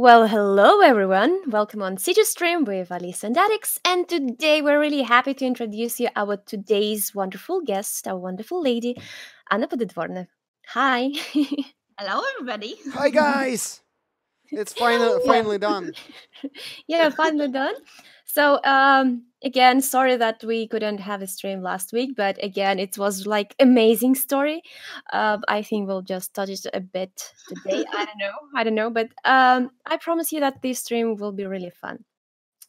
Well, hello everyone. Welcome on CG Stream with Alice and Alex. And today we're really happy to introduce you our today's wonderful guest, our wonderful lady, Anna Podedworna. Hi. Hello, everybody. Hi, guys. It's finally finally done. yeah, finally done. So, um, again, sorry that we couldn't have a stream last week, but again, it was like amazing story. Uh, I think we'll just touch it a bit today. I don't know. I don't know, but um, I promise you that this stream will be really fun.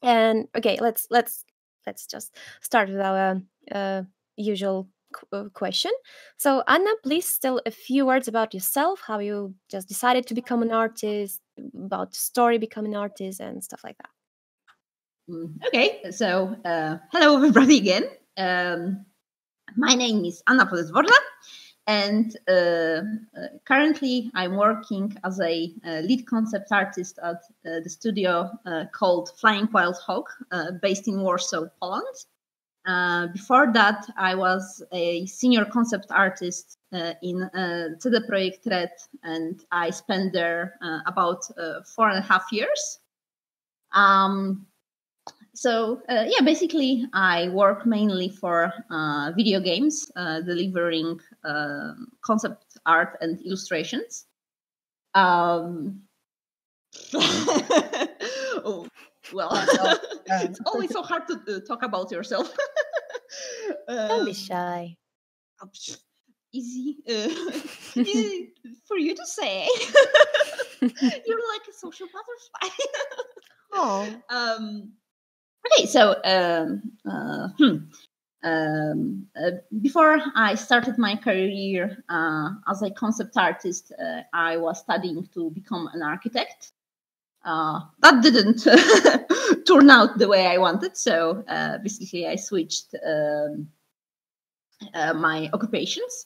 And okay, let's let's let's just start with our uh, usual uh, question. So, Anna, please tell a few words about yourself, how you just decided to become an artist, about story becoming an artist, and stuff like that. Mm, okay, so uh, hello everybody again. Um, my name is Anna Podedworna, and uh, uh, currently I'm working as a uh, lead concept artist at uh, the studio uh, called Flying Wild Hog, based in Warsaw, Poland. before that, I was a senior concept artist in uh, CD Projekt Red, and I spent there about four and a half years. Um, so uh, yeah, basically, I work mainly for uh, video games, uh, delivering um, concept art and illustrations. Um, oh, well, it's always so hard to uh, talk about yourself. Don't be um, shy. Easy, uh, easy for you to say. You're like a social butterfly. oh. Um, Okay, so um, uh, hmm. um, uh, before I started my career uh, as a concept artist, uh, I was studying to become an architect. Uh, that didn't turn out the way I wanted, so uh, basically I switched um, my occupations.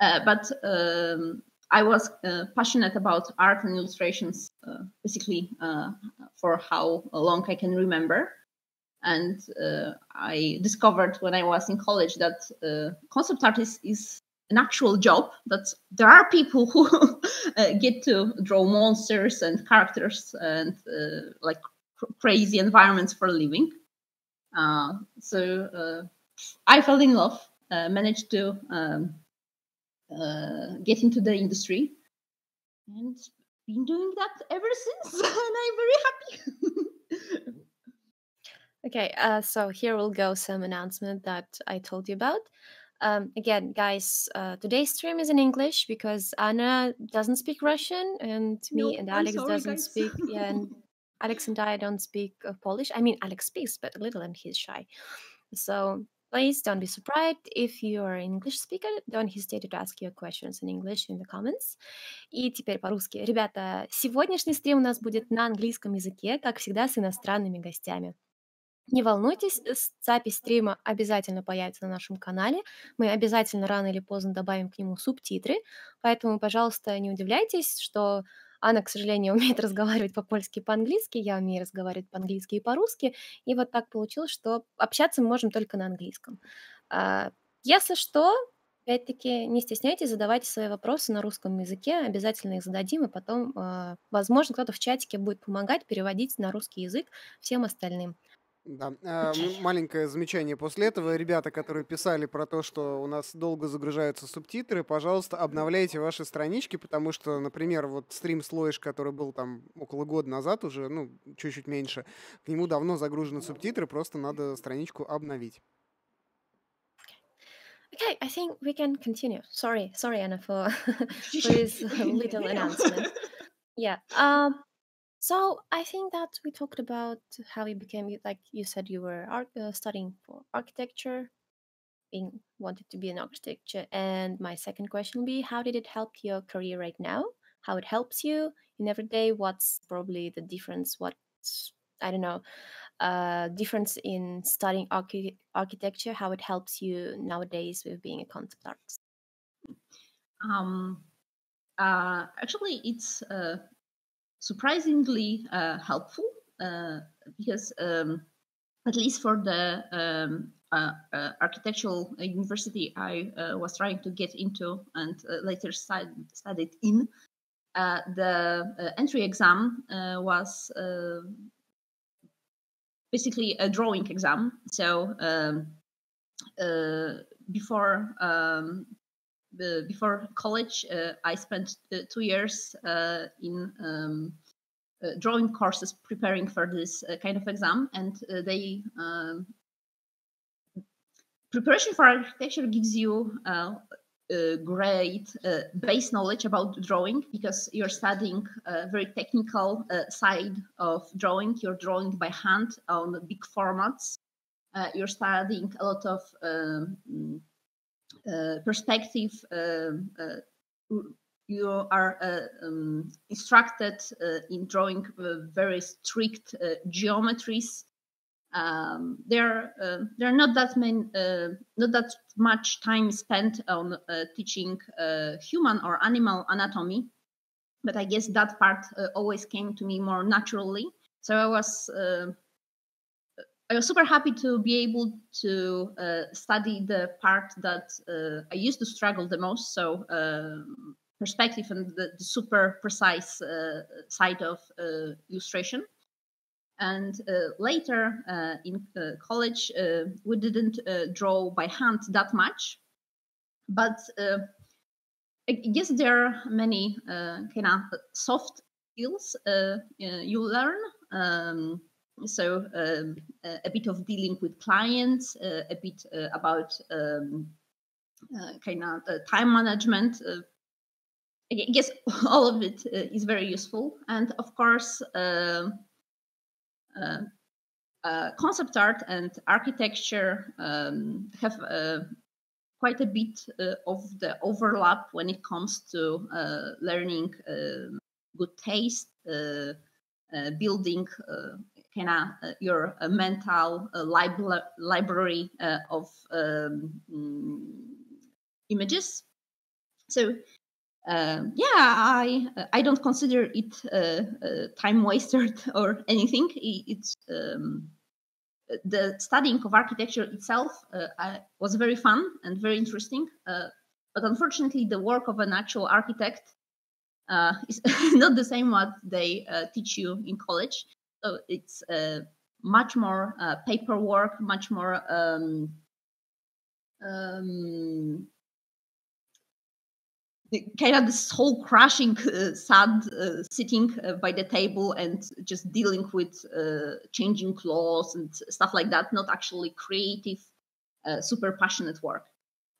but um, I was passionate about art and illustrations, basically for how long I can remember. And uh, I discovered when I was in college that uh, concept artist is, an actual job that there are people who uh, get to draw monsters and characters and uh, like cr- crazy environments for a living. Uh, so i fell in love managed to um, get into the industry and been doing that ever since and i'm very happy Okay, uh, so here will go some announcement that I told you about. Um, again, guys, uh, today's stream is in English because Anna doesn't speak Russian, and me and Alex sorry, doesn't guys. speak. Yeah, and Alex and I don't speak uh, Polish. I mean, Alex speaks, but a little, and he's shy. So please don't be surprised if you are an English speaker. Don't hesitate to ask your questions in English in the comments. И теперь по-русски. Ребята, сегодняшний стрим у нас будет на английском языке, как всегда, с иностранными гостями. Не волнуйтесь, э, запись стрима обязательно появится на нашем канале. Мы обязательно рано или поздно добавим к нему субтитры, поэтому, пожалуйста, не удивляйтесь, что Анна, к сожалению, умеет разговаривать по-польски и по-английски, я умею разговаривать по-английски и по-русски, и вот так получилось, что общаться мы можем только на английском. А, если что, опять-таки, не стесняйтесь, задавайте свои вопросы на русском языке, обязательно их зададим, и потом, а, возможно, кто-то в чатике будет помогать переводить на русский язык всем остальным. Да, а, маленькое замечание после этого. Ребята, которые писали про то, что у нас долго загружаются субтитры, пожалуйста, обновляйте ваши странички, потому что, например, вот стрим Слоиш, который был там около года назад уже, ну, чуть-чуть меньше, к нему давно загружены субтитры, просто надо страничку обновить. Okay, I think we can continue. Sorry, sorry, Anna, for, for this little announcement. Yeah. Um, So I think that we talked about how you became like you said you were uh, studying for architecture, being wanted to be an architecture. And my second question will be, how did it help your career right now? How it helps you in every day? What's probably the difference? What I don't know, uh, difference in studying archi- architecture? How it helps you nowadays with being a concept artist? Um, uh, actually, it's uh, surprisingly uh, helpful uh, because um, at least for the um, uh, uh architectural university I uh, was trying to get into and uh, later studied, in, the entry exam was basically a drawing exam. So um, before um, before college, uh, I spent uh, two years uh, in um, drawing courses preparing for this kind of exam, and they um, preparation for architecture gives you uh, great uh, base knowledge about drawing because you're studying a very technical uh, side of drawing. You're drawing by hand on big formats. you're studying a lot of um, perspective, um, uh, you are uh, um, instructed in drawing very strict geometries. Um, there, uh, there are not that many, uh, not that much time spent on uh, teaching human or animal anatomy, but I guess that part always came to me more naturally. So I was I was super happy to be able to uh, study the part that uh, I used to struggle the most. So um, perspective and the, the super precise uh, side of uh, illustration. And uh, later uh, in college, we didn't draw by hand that much, but I guess there are many kind of soft skills you learn. Um, so um, a bit of dealing with clients, uh, a bit uh, about um, uh, kind of time management. I guess all of it is very useful, and of course. Uh, concept art and architecture um, have uh, quite a bit uh, of the overlap when it comes to learning um, good taste, building kind of uh, your uh, mental uh, lib- library of um, mm, images. So um, yeah, I I don't consider it uh, time wasted or anything. It's um, the studying of architecture itself uh, was very fun and very interesting. Uh, but unfortunately, the work of an actual architect is not the same what they teach you in college. So it's uh, much more uh, paperwork, much more um, um, kind of this whole crushing, uh, sad uh, sitting uh, by the table and just dealing with uh, changing claws and stuff like that not actually creative uh, super passionate work.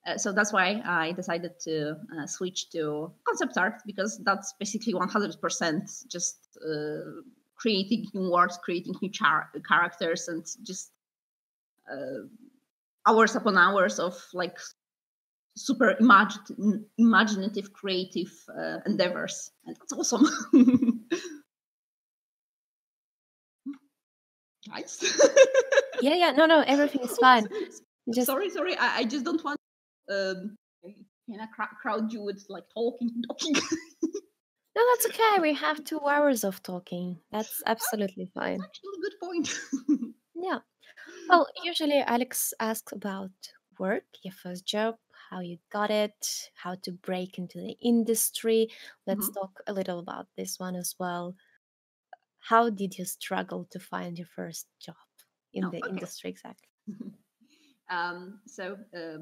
Uh, so that's why i decided to switch to concept art because that's basically 100% just creating new words, creating new char- characters, and just uh, hours upon hours of like super imagine- imaginative, creative uh, endeavors, and that's awesome. Nice. yeah, yeah. No, no, everything is fine. Just... Sorry, sorry. I, I just don't want um, kind of crowd you with like talking, talking. No, that's okay. We have two hours of talking. That's absolutely fine. That's actually a good point. yeah. Well, usually Alex asks about work, your first job, how you got it, how to break into the industry. Let's mm-hmm. talk a little about this one as well. How did you struggle to find your first job in oh, the okay. industry exactly? um, so, uh,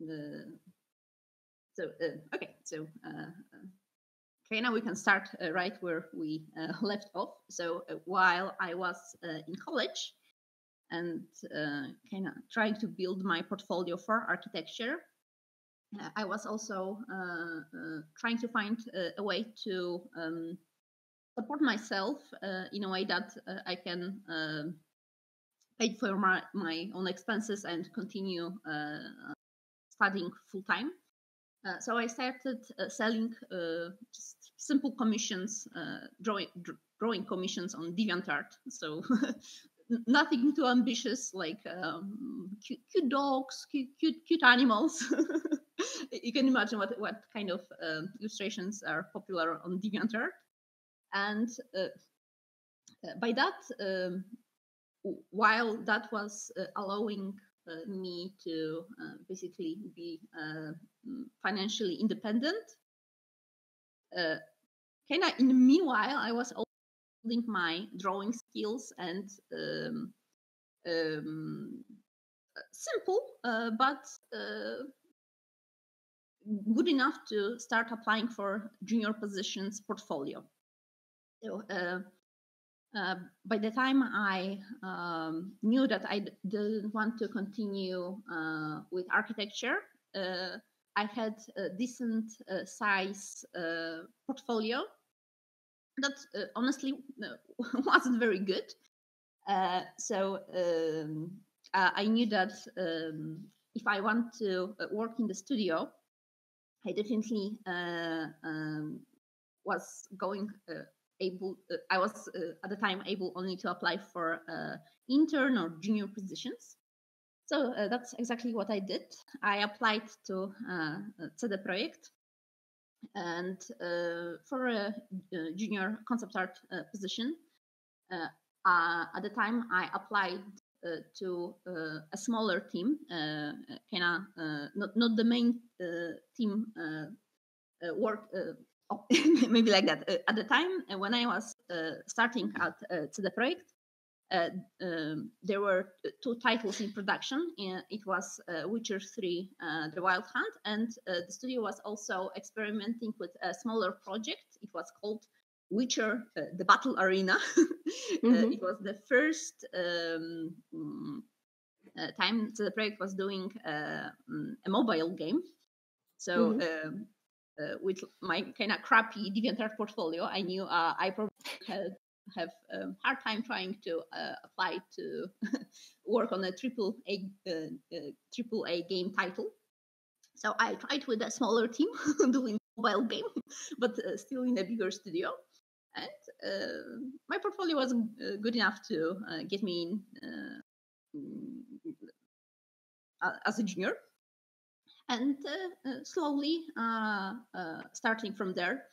the so uh, okay, so uh, Okay, now we can start uh, right where we uh, left off. So uh, while I was uh, in college and uh, kind of trying to build my portfolio for architecture, uh, I was also trying to find a way to um, support myself in a way that I can um, pay for my, my own expenses and continue studying full time. Uh, so I started uh, selling uh, just simple commissions, uh, drawing drawing commissions on DeviantArt. So nothing too ambitious, like um, cute, cute, dogs, cute, cute, cute animals. you can imagine what what kind of um, illustrations are popular on DeviantArt, and uh, by that. Um, while that was allowing me to uh, basically be uh, mm, financially independent. kind of in the meanwhile, I was building my drawing skills and um, um, simple, uh, but uh, good enough to start applying for junior positions portfolio. So, uh, uh, by the time I um, knew that I didn't want to continue uh, with architecture, uh, I had a decent uh, size uh, portfolio that honestly wasn't very good. so um, I knew that um, if I want to work in the studio, I definitely um, was going able uh, i was uh, at the time able only to apply for uh, intern or junior positions. So uh, that's exactly what i did. I applied to uh, CD Projekt and uh, for a, junior concept art uh, position at the time i applied to a smaller team kind of not, not the main team work maybe like that. Uh, at the time uh, when I was uh, starting at uh, CD Projekt, uh, um, there were two titles in production. It was uh, Witcher 3, uh, The Wild Hunt, and the studio was also experimenting with a smaller project. It was called Witcher, The Battle Arena. mm-hmm. it was the first um, mm, time the project was doing mm, a mobile game. So mm-hmm. Uh, with my kind of crappy DeviantArt portfolio, I knew uh, I probably had have a um, hard time trying to uh, apply to work on a triple A uh, uh, triple A game title. So I tried with a smaller team doing mobile game, but uh, still in a bigger studio. And my portfolio was good enough to get me in mm, as a junior and uh, uh, slowly uh, starting from there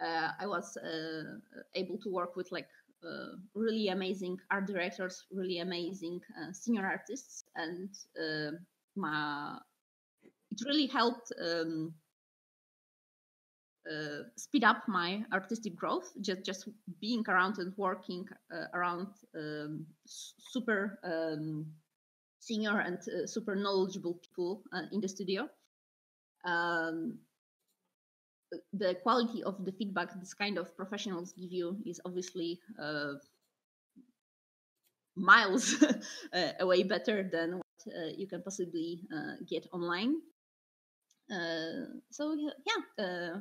i was able to work with like really amazing art directors really amazing senior artists. And my it really helped um, uh, speed up my artistic growth just just being around and working uh, around um, super um, senior and uh, super knowledgeable people uh, in the studio. Um, the quality of the feedback this kind of professionals give you is obviously uh, miles uh, away better than what uh, you can possibly uh, get online. so yeah,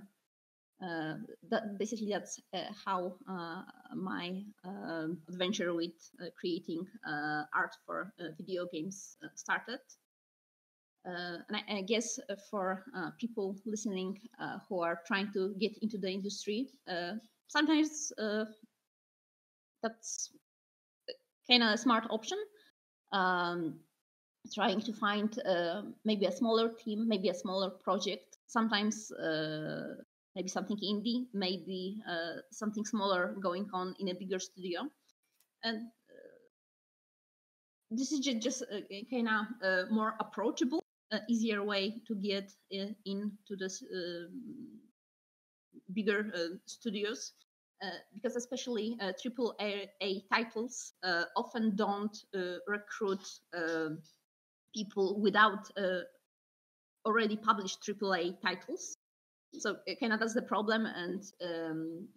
that basically that's uh, how uh, my um, adventure with uh, creating uh, art for uh, video games started. and I, I, guess for people listening who are trying to get into the industry, sometimes that's kind of a smart option. Um, trying to find maybe a smaller team, maybe a smaller project. Sometimes maybe something indie, maybe uh, something smaller going on in a bigger studio. And uh, this is just, just uh, kind of uh, more approachable, uh, easier way to get into the um, bigger studios. because especially triple A, A, titles often don't recruit people without already published AAA titles so that's the problem and um,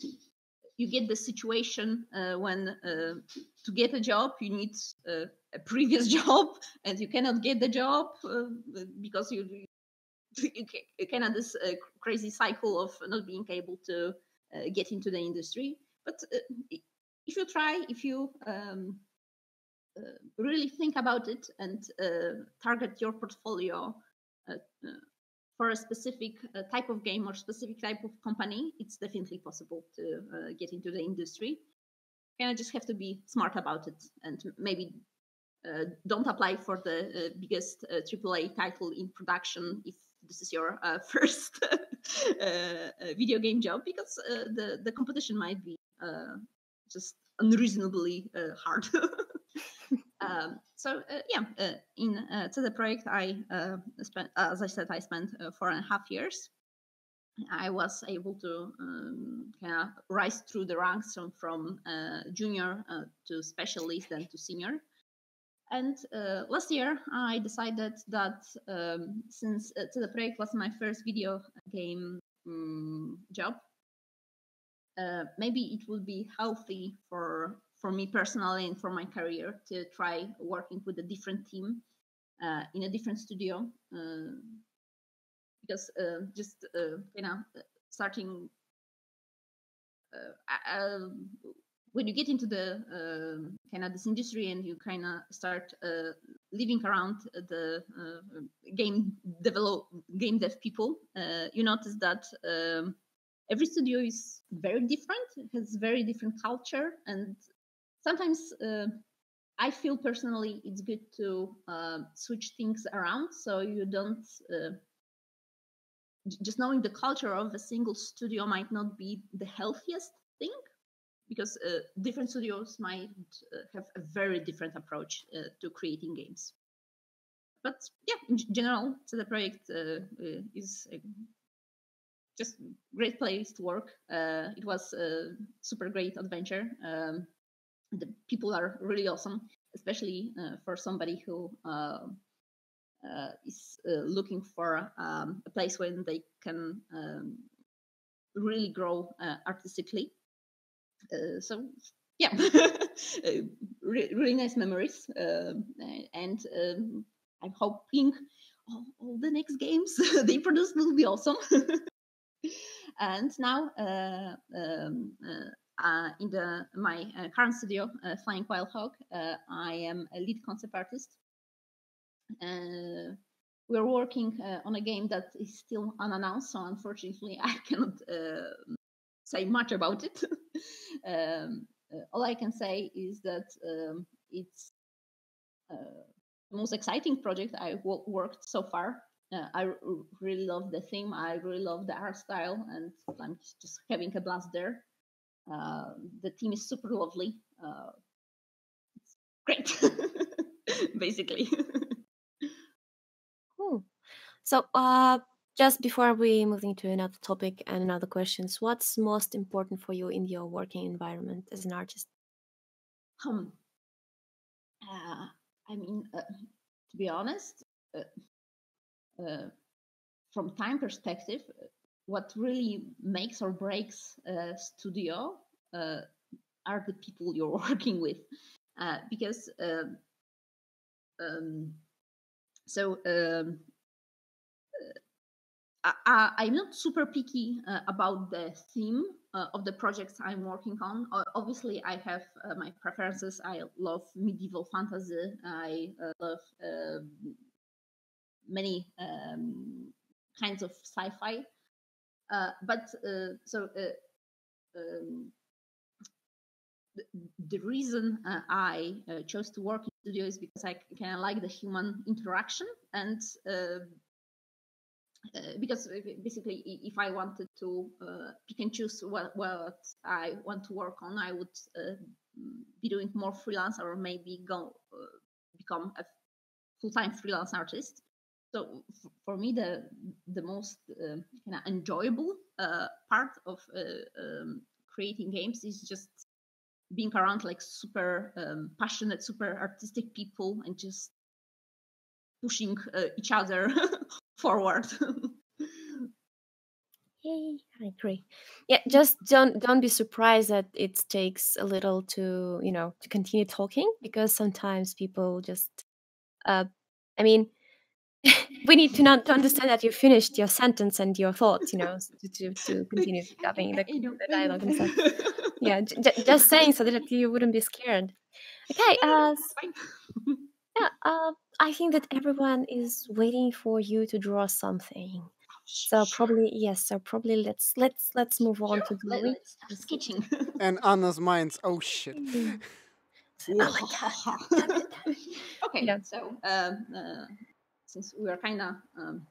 you get the situation uh, when uh, to get a job you need uh, a previous job and you cannot get the job uh, because you you, of this uh, crazy cycle of not being able to uh, get into the industry. But if you try if you um, really think about it and target your portfolio for a specific uh, type of game or specific type of company, it's definitely possible to uh, get into the industry. And I just have to be smart about it and maybe uh, don't apply for the uh, biggest AAA uh, title in production if this is your uh, first video game job because the the competition might be just unreasonably hard. Um, so uh, yeah, uh, in uh, CD Projekt, I uh, spent, as I said, I spent uh, four and a half years. I was able to um, kind of rise through the ranks from, from uh, junior uh, to specialist and to senior. And uh, last year, I decided that um, since uh, the project was my first video game um, job, uh, maybe it would be healthy for for me personally and for my career to try working with a different team uh, in a different studio uh, because uh, just uh, you know starting when you get into the uh, kind of this industry and you kind of start uh, living around the uh, game develop game dev people, you notice that um, every studio is very different, has very different culture, and sometimes uh, I feel personally it's good to uh, switch things around so you don't. Uh, just knowing the culture of a single studio might not be the healthiest thing because uh, different studios might uh, have a very different approach uh, to creating games. But yeah, in general, CD Projekt is just great place to work. Uh, it was a super great adventure. Um, the people are really awesome, especially uh, for somebody who uh, uh is uh, looking for um, a place where they can um, really grow uh, artistically. so yeah, really, really, nice memories, um, and um, I'm hoping all, all the next games they produce will be awesome. and now uh, uh, uh, in the my current studio, Flying Wild Hog, I am a lead concept artist. we're working on a game that is still unannounced, so unfortunately, I cannot say much about it. um, uh, all I can say is that um, it's uh, the most exciting project I've worked so far uh, I r- really love the theme. I really love the art style, and I'm just having a blast there. Uh, the team is super lovely. Uh, it's great, basically. cool. So, uh, just before we move into another topic and another questions, what's most important for you in your working environment as an artist? Um, uh, I mean, uh, to be honest, uh, uh, from time perspective, what really makes or breaks a studio uh, are the people you're working with, uh, because um, um, so um, I, am not super picky uh, about the theme uh, of the projects I'm working on. Uh, obviously, I have my preferences. I love medieval fantasy. I love um, many um, kinds of sci-fi. Uh, but uh, so uh, um, the, reason uh, I uh, chose to work in studio is because I kind of like the human interaction and because basically if I wanted to pick and choose what, what I want to work on, I would be doing more freelance or maybe go become a full-time freelance artist so for me the the most uh, kind of enjoyable uh, part of uh, um, creating games is just being around like super um, passionate super artistic people and just pushing uh, each other forward Yay, I agree. Yeah, just don't don't be surprised that it takes a little to you know to continue talking because sometimes people just, uh, I mean, we need to not to understand that you finished your sentence and your thoughts, you know, to, to, to continue having the, the dialogue and stuff. Yeah, j- just saying so that you wouldn't be scared. Okay, uh, yeah, uh, I think that everyone is waiting for you to draw something. So probably yes. So probably let's let's let's move on to drawing. sketching. and Anna's mind's oh shit. oh okay, yeah. so um, uh, since we are kind of um,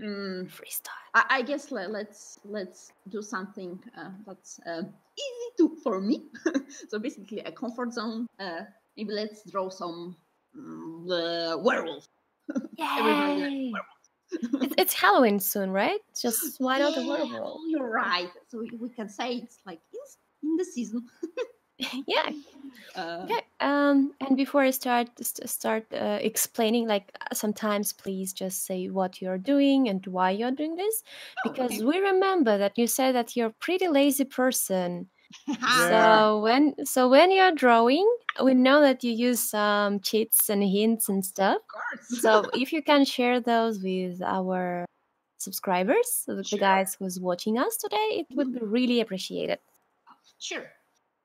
mm, freestyle. I, I, guess let, us let's, let's do something uh, that's uh, easy to for me. so basically, a comfort zone. Uh, maybe let's draw some um, werewolf. Yay! It's, it's Halloween soon, right? Just why not a Yeah, werewolf? oh, you're right. So we, we can say it's like in, in the season. yeah. Uh, Okay. Um, and before I start st- start uh, explaining, like uh, sometimes please just say what you're doing and why you're doing this, oh, because okay. we remember that you said that you're a pretty lazy person. Yeah. So when so when you're drawing, we know that you use some cheats and hints and stuff. Of course. So if you can share those with our subscribers, so the guys who's watching us today, it would be really appreciated. Sure.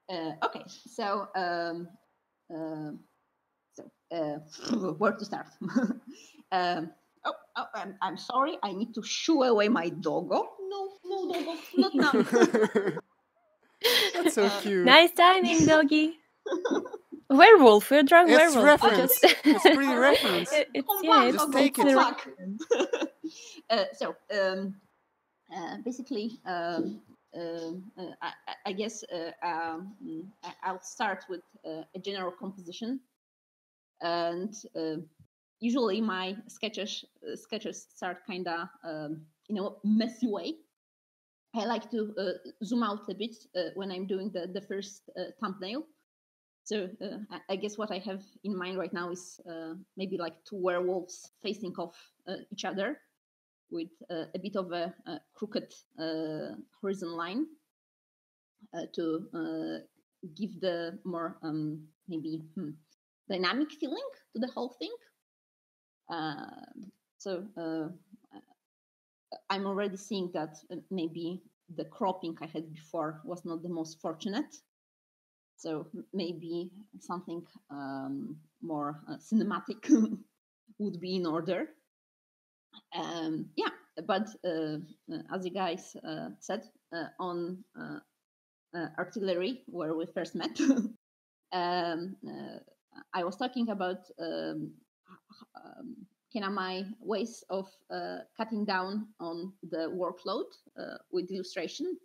Uh, okay. So, um, um so uh, where to start? um, oh, oh I'm, I'm sorry. I need to shoo away my doggo. No, no, doggo, not now. That's so Uh, cute. Nice timing, doggy. werewolf. We're drawing It's werewolf. we reference. just- It's pretty reference. It- it's Come yeah. It's, Just take it. back. uh, so, um, uh, basically, um, uh, I, I- I guess uh, um, I'll start with uh, a general composition, and uh, usually my sketches uh, sketches start kind of um, in a messy way. I like to uh, zoom out a bit uh, when I'm doing the the first uh, thumbnail. So uh, I- I guess what I have in mind right now is uh, maybe like two werewolves facing off uh, each other with uh, a bit of a, a crooked uh, horizon line uh, to give the more um, maybe hmm, dynamic feeling to the whole thing. Uh, so I'm already seeing that maybe the cropping I had before was not the most fortunate. So maybe something um, more uh, cinematic would be in order. Um, yeah, but uh, uh, as you guys uh, said on artillery, where we first met, um, I was talking about um, um, my ways of cutting down on the workload with illustration.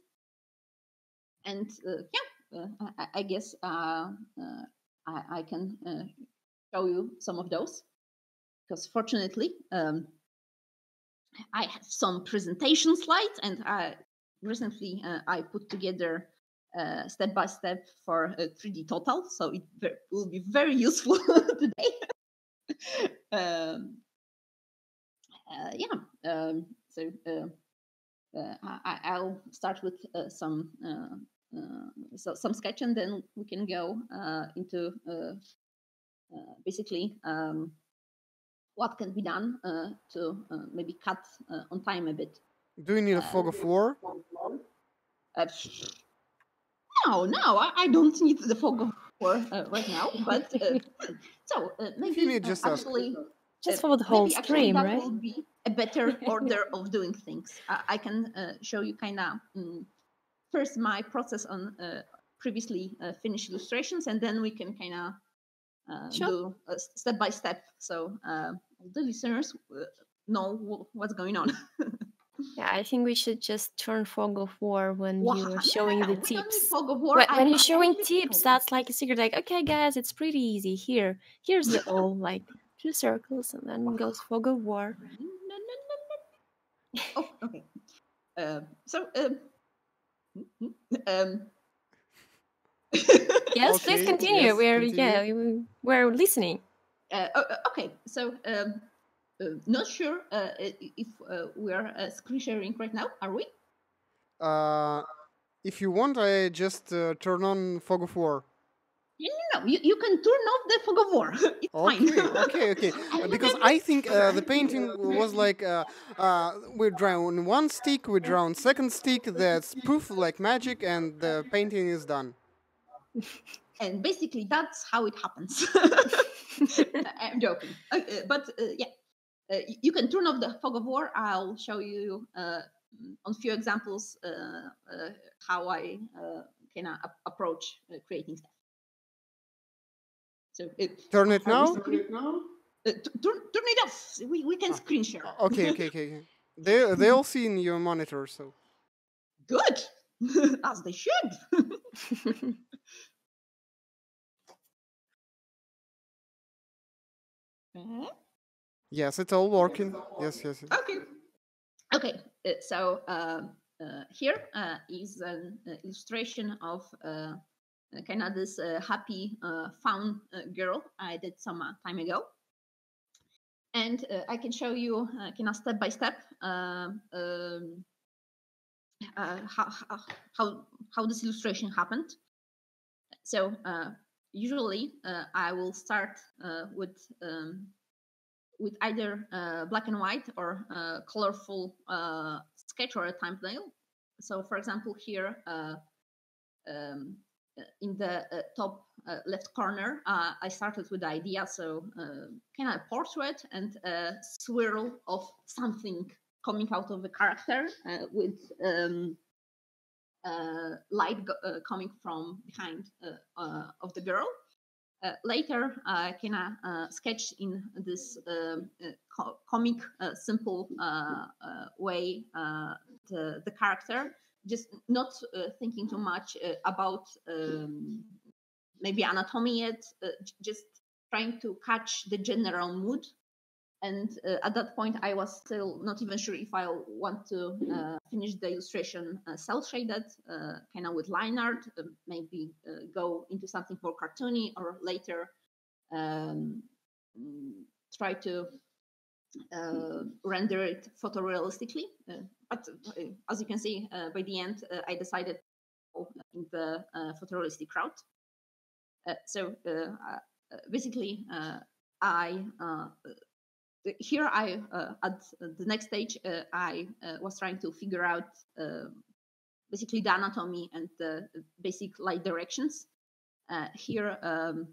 And yeah, uh, I, I guess uh, uh, I, I can show you some of those because fortunately um, I have some presentation slides and I recently uh, I put together uh, step by step for a 3D total, so it ve- will be very useful today. um, uh, yeah, um, so uh, uh, I, I'll start with some so some sketch, and then we can go into basically um, what can be done uh, to uh, maybe cut uh, on time a bit. Do you need a fog of war? Uh, no, no, I, I don't need the fog of war uh, right now. But uh, so uh, maybe need, uh, just ask. actually, Just uh, for the whole maybe actually stream, that right? will be a better order of doing things. I, I can uh, show you kind of um, first my process on uh, previously uh, finished illustrations, and then we can kind of uh, Sure. do uh, step by step, so uh, the listeners uh, know what's going on. Yeah, I think we should just turn fog of war when Wow, you're yeah, showing the we don't need tips. fog of war. When, when you're showing tips, fog. that's like a secret. Like, okay, guys, it's pretty easy. Here, here's the all like two circles, and then goes fog of war. Oh, okay. Uh, so, um, um, Yes, Okay, please continue. yes, we're continue. yeah, we're listening. Uh, oh, uh, okay. So, um, uh, not sure uh, if uh, we are uh, screen sharing right now. Are we? Uh, if you want, I just uh, turn on fog of war. No, you, you can turn off the fog of war. it's fine. Okay, okay, okay. Uh, because I think uh, the painting was like uh, uh, we draw on one stick, we draw on second stick. That's poof like magic, and the painting is done. and basically that's how it happens. I'm joking, uh, but uh, yeah, uh, you can turn off the fog of war. I'll show you uh, on few examples uh, uh, how I uh, can uh, approach uh, creating stuff. So it, Turn it are we now. screen- uh, t- turn, turn it off. We, we can screen share. Okay, okay, okay. okay. They they all see in your monitor, so Good, as they should. Uh, Yes, it's all working. Yes, yes. yes. Okay. Okay. uh, So uh, uh, here uh, is an uh, illustration of uh, kind of this uh, happy, uh, uh, girl I did some uh, time ago. And uh, I can show you uh, kind of step by step um, um, uh, how, how, how, how this illustration happened. So uh, usually uh, I will start uh, with um, with either uh, black and white or colorful sketch or a thumbnail. So, for example, here um, in the uh, top uh, left corner, uh, I started with the idea, so kind of a portrait and a swirl of something coming out of the character with um, light uh, coming from behind uh, uh, of the girl. Uh, later, I uh, sketch in this uh, co- comic, uh, simple uh, uh, way uh, the, the character, just not uh, thinking too much uh, about um, maybe anatomy yet, uh, j- just trying to catch the general mood. And uh, at that point, I was still not even sure if I want to uh, finish the illustration uh, cell shaded, uh, kind of with line art, uh, maybe uh, go into something more cartoony, or later um, mm, try to uh, render it photorealistically. But as you can see, by the end, I decided in the photorealistic route. So basically, I here I uh, at the next stage uh, I uh, was trying to figure out uh, basically the anatomy and the basic light directions. Uh, here um,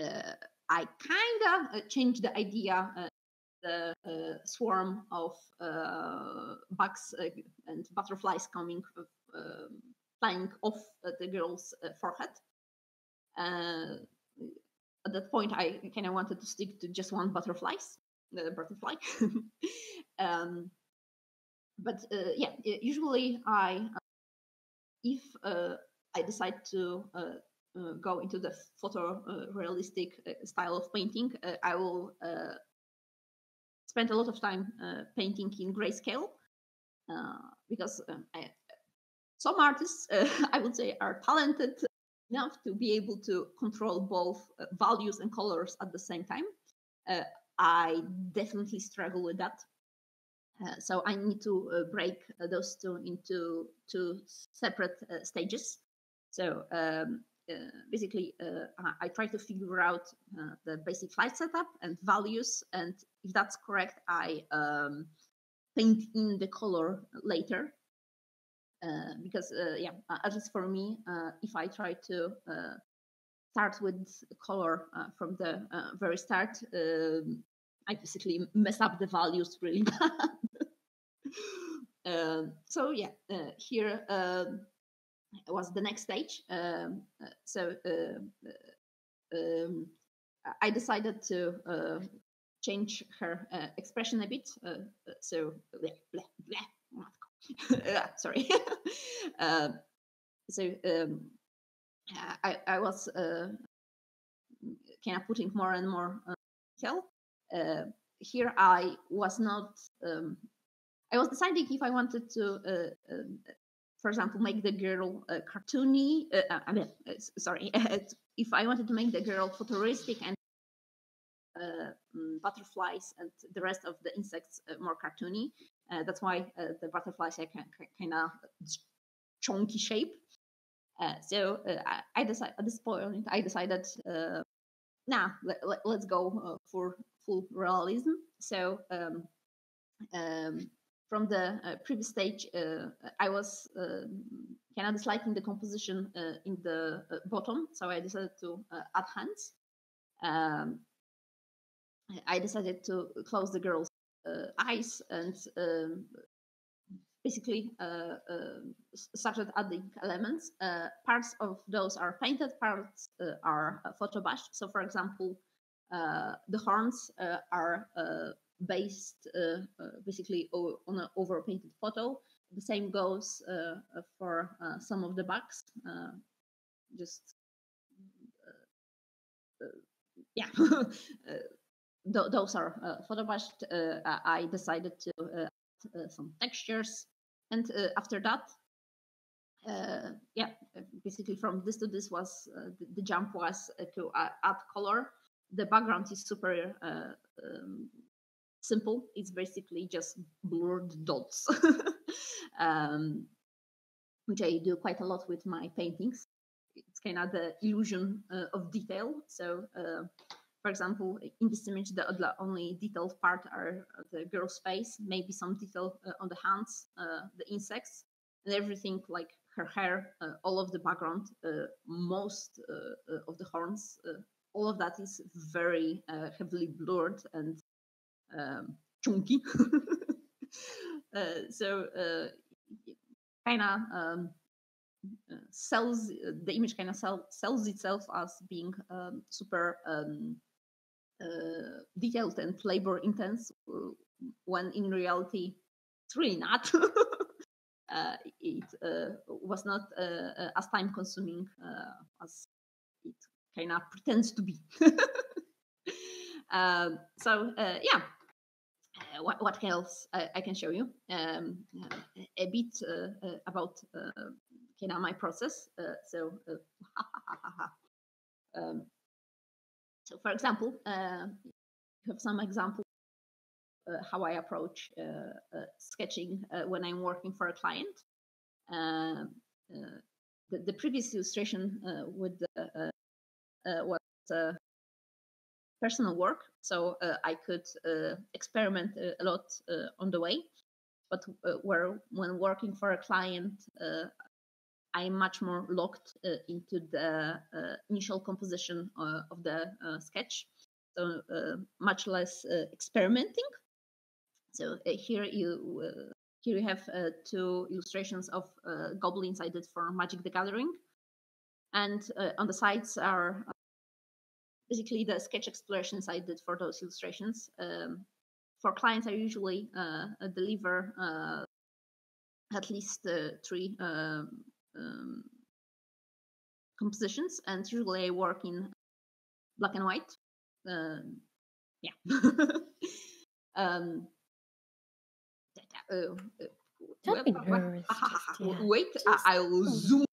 uh, I kind of changed the idea. The swarm of bugs and butterflies coming, uh, flying off the girl's forehead. At that point, I kind of wanted to stick to just one butterflies, the butterfly. um, but uh, yeah, usually I, uh, if uh, I decide to uh, uh, go into the photo uh, realistic uh, style of painting, uh, I will uh, spend a lot of time uh, painting in grayscale uh, because um, I, some artists, uh, I would say, are talented enough to be able to control both uh, values and colors at the same time. Uh, I definitely struggle with that. Uh, so I need to uh, break uh, those two into two separate uh, stages. So um, uh, basically, uh, I, I try to figure out the basic light setup and values, and if that's correct, I um, paint in the color later. Because yeah, at least for me, if I try to start with color uh, from the uh, very start, um, I basically mess up the values really bad. Um, so yeah, uh, here um, was the next stage. Uh, so uh, I decided to uh, change her expression a bit. So bleh, bleh, bleh. Sorry. So I, I was uh, kind of putting more and more detail. Uh, here I was not. Um, I was deciding if I wanted to, uh, um, for example, make the girl cartoony. I mean, sorry, if I wanted to make the girl futuristic and uh, mm, butterflies and the rest of the insects uh, more cartoony. Uh, that's why the butterflies are kind of chunky shape. Uh, so uh, I, I decided at this point I decided, uh, nah, let, let, let's go uh, for full realism. So um, um, from the previous stage, I was kind of disliking the composition in the bottom, so I decided to add hands. Um, I decided to close the girl's eyes and um, basically uh, uh, started adding elements. Uh, parts of those are painted, parts uh, are photobashed. So, for example, the horns are based basically on an overpainted photo. The same goes for some of the backs. Just yeah. uh, th- those are uh, photobashed. Uh, I decided to some textures, and uh, after that, uh, yeah, basically from this to this was the, the, jump was to add color. The background is super um, simple. It's basically just blurred dots, um, which I do quite a lot with my paintings. It's kind of the illusion of detail. So for example, in this image, the, only detailed part are the girl's face, maybe some detail uh, on the hands, uh, the insects, and everything like her hair, uh, all of the background, uh, most uh, uh, of the horns, all of that is very heavily blurred and um, chunky. so kind of um, sells the image kind of sell, sells itself as being um, super um, uh, detailed and labor intense uh, when in reality it's really not uh, it was not as time consuming as it kind of pretends to be so yeah uh, what, what, else I, can show you? Um, uh, a bit uh, about kind of my process. so, um, so, for example, uh, you have some example uh, how I approach uh, uh sketching uh, when I'm working for a client. Um, the, the, previous illustration with was personal work, so I could experiment a lot on the way. But where when working for a client, I'm much more locked uh, into the uh, initial composition uh, of the uh, sketch, so uh, much less uh, experimenting. So here you here you have two illustrations of goblins I did for Magic the Gathering, and on the sides are basically the sketch explorations I did for those illustrations. Um, for clients, I usually deliver at least three um, um, compositions, and usually I work in black and white. Uh, yeah. um, uh, uh, wait, I, will zoom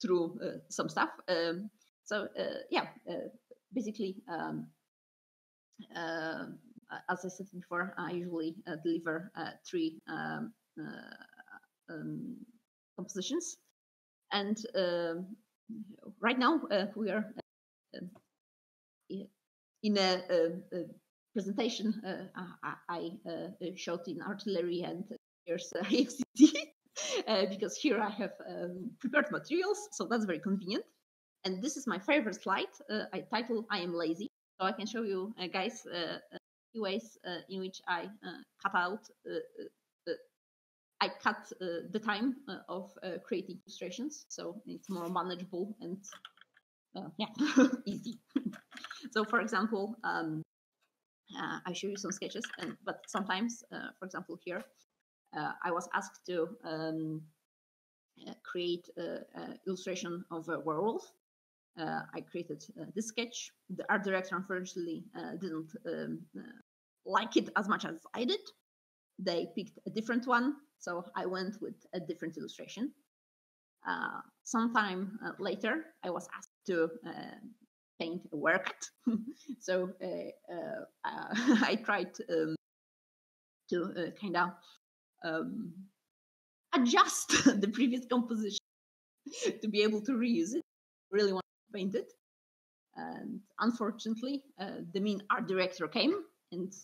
through uh, some stuff. Um, so uh, yeah, uh, basically, um, as I said before, I usually deliver three um, um, compositions and um, right now uh, we are uh, in a, a, a presentation uh, I, I showed in artillery and here's AFCT because here I have um, prepared materials, so that's very convenient. And this is my favorite slide. I title I am lazy, so I can show you guys ways uh, in which I uh, cut out uh, I cut uh, the time uh, of uh, creating illustrations, so it's more manageable and uh, yeah, easy. so, for example, um, uh, I show you some sketches, and but sometimes, uh, for example, here I was asked to um, create an illustration of a werewolf. I created this sketch. The art director unfortunately didn't um, like it as much as I did. They picked a different one so I went with a different illustration. Uh, sometime uh, later, I was asked to uh, paint a work. so uh, uh, I tried um, to uh, kind of um, adjust the previous composition to be able to reuse it. Really want to paint it. And unfortunately, the main art director came and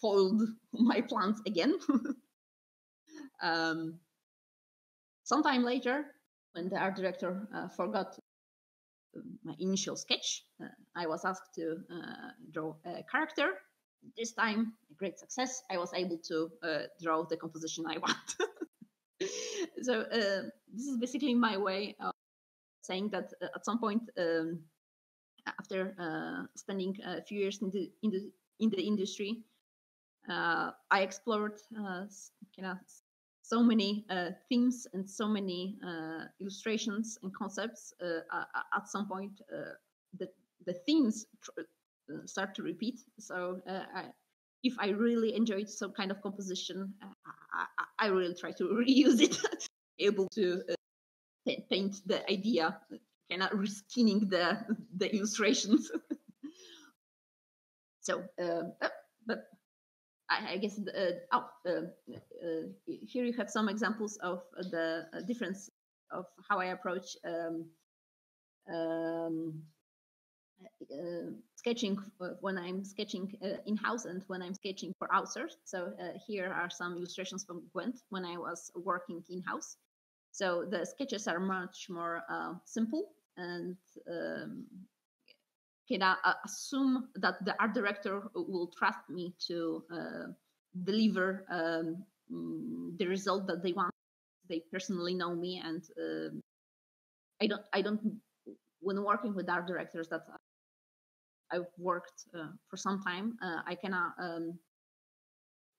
foiled my plans again. Um, sometime later, when the art director uh, forgot my initial sketch, uh, I was asked to uh, draw a character. This time, a great success. I was able to uh, draw the composition I want. so uh, this is basically my way of saying that uh, at some point, um, after spending a few years in the in the in the industry, I explored kind of so many uh, themes and so many uh, illustrations and concepts uh, at some point uh, the, the themes tr- uh, start to repeat. So I, if I really enjoyed some kind of composition, I, I, really try to reuse it, able to paint the idea, kind of reskinning the the illustrations. so, uh, but I, I guess the, oh, here you have some examples of the difference of how I approach um, um, uh, sketching when I'm sketching uh, in house and when I'm sketching for outsourced. So uh, here are some illustrations from Gwent when I was working in house. So the sketches are much more simple and um, can I assume that the art director will trust me to uh, deliver um, mm, the result that they want. They personally know me, and uh, I don't. I don't. When working with art directors that I've worked uh, for some time, uh, I cannot. Um,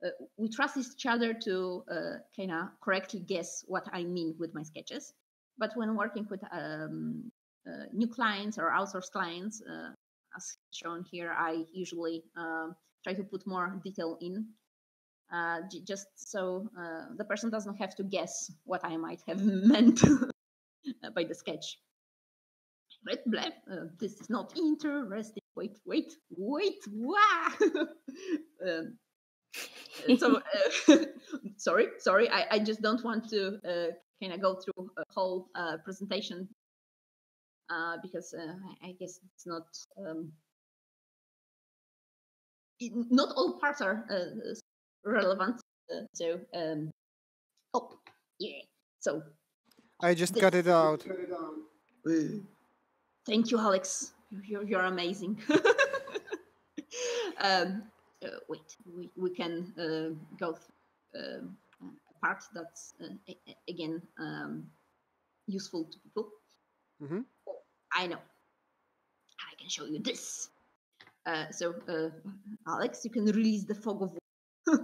uh, we trust each other to uh, kind of correctly guess what I mean with my sketches. But when working with um, uh, new clients or outsourced clients, uh, as shown here, I usually um, try to put more detail in, uh, just so the person doesn't have to guess what I might have meant by the sketch. Red black. Uh, this is not interesting. Wait, wait, wait. Um, so uh, sorry, sorry. I, I just don't want to uh, kind of go through a whole presentation uh, because uh, I, guess it's not um, it, not all parts are uh, relevant. Uh, so um, oh yeah, so I just cut it out. Thank you, Alex. You're, you're amazing. um, uh, wait, we, we can uh, go um, a part that's again um, useful to people. Mm-hmm. I know. I can show you this. Uh, so, uh, Alex, you can release the fog of war.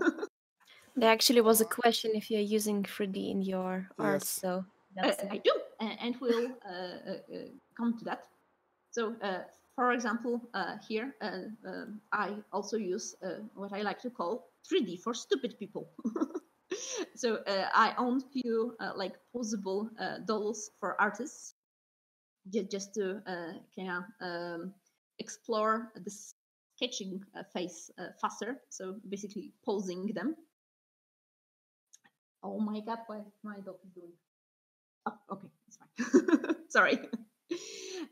there actually was a question if you're using 3D in your yes. art, so uh, I do, and we'll uh, uh, uh, come to that. So, for example, here I also use what I like to call 3D for stupid people. so I own few like posable dolls for artists just to uh, kind of um, explore the sketching uh, phase uh, faster. So basically posing them. Oh my god, what my dog is doing? Oh, okay, it's fine. Sorry.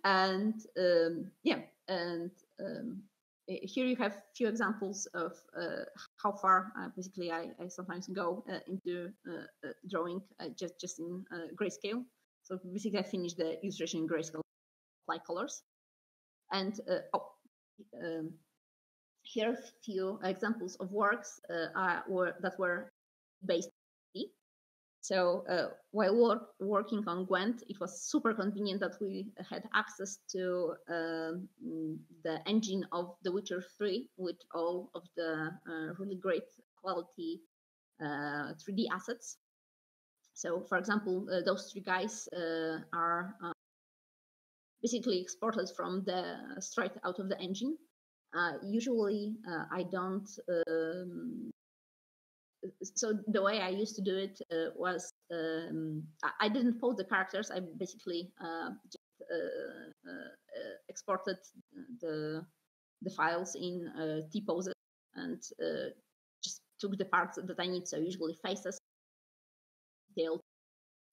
and um, yeah, and um, here you have a few examples of uh, how far uh, basically I, I, sometimes go uh, into drawing just just in grayscale. So basically, I finished the illustration in grayscale light colors. And uh, oh, um, here are a few examples of works uh, were, that were based so uh, while work, working on Gwent, it was super convenient that we had access to um, the engine of The Witcher 3 with all of the uh, really great quality uh, 3D assets. So, for example, uh, those three guys uh, are uh, basically exported from the straight out of the engine. Uh, usually, uh, I don't. Um, so the way I used to do it uh, was um, I, didn't pose the characters. I basically just exported the the files in T poses and just took the parts that I need. So usually faces, detailed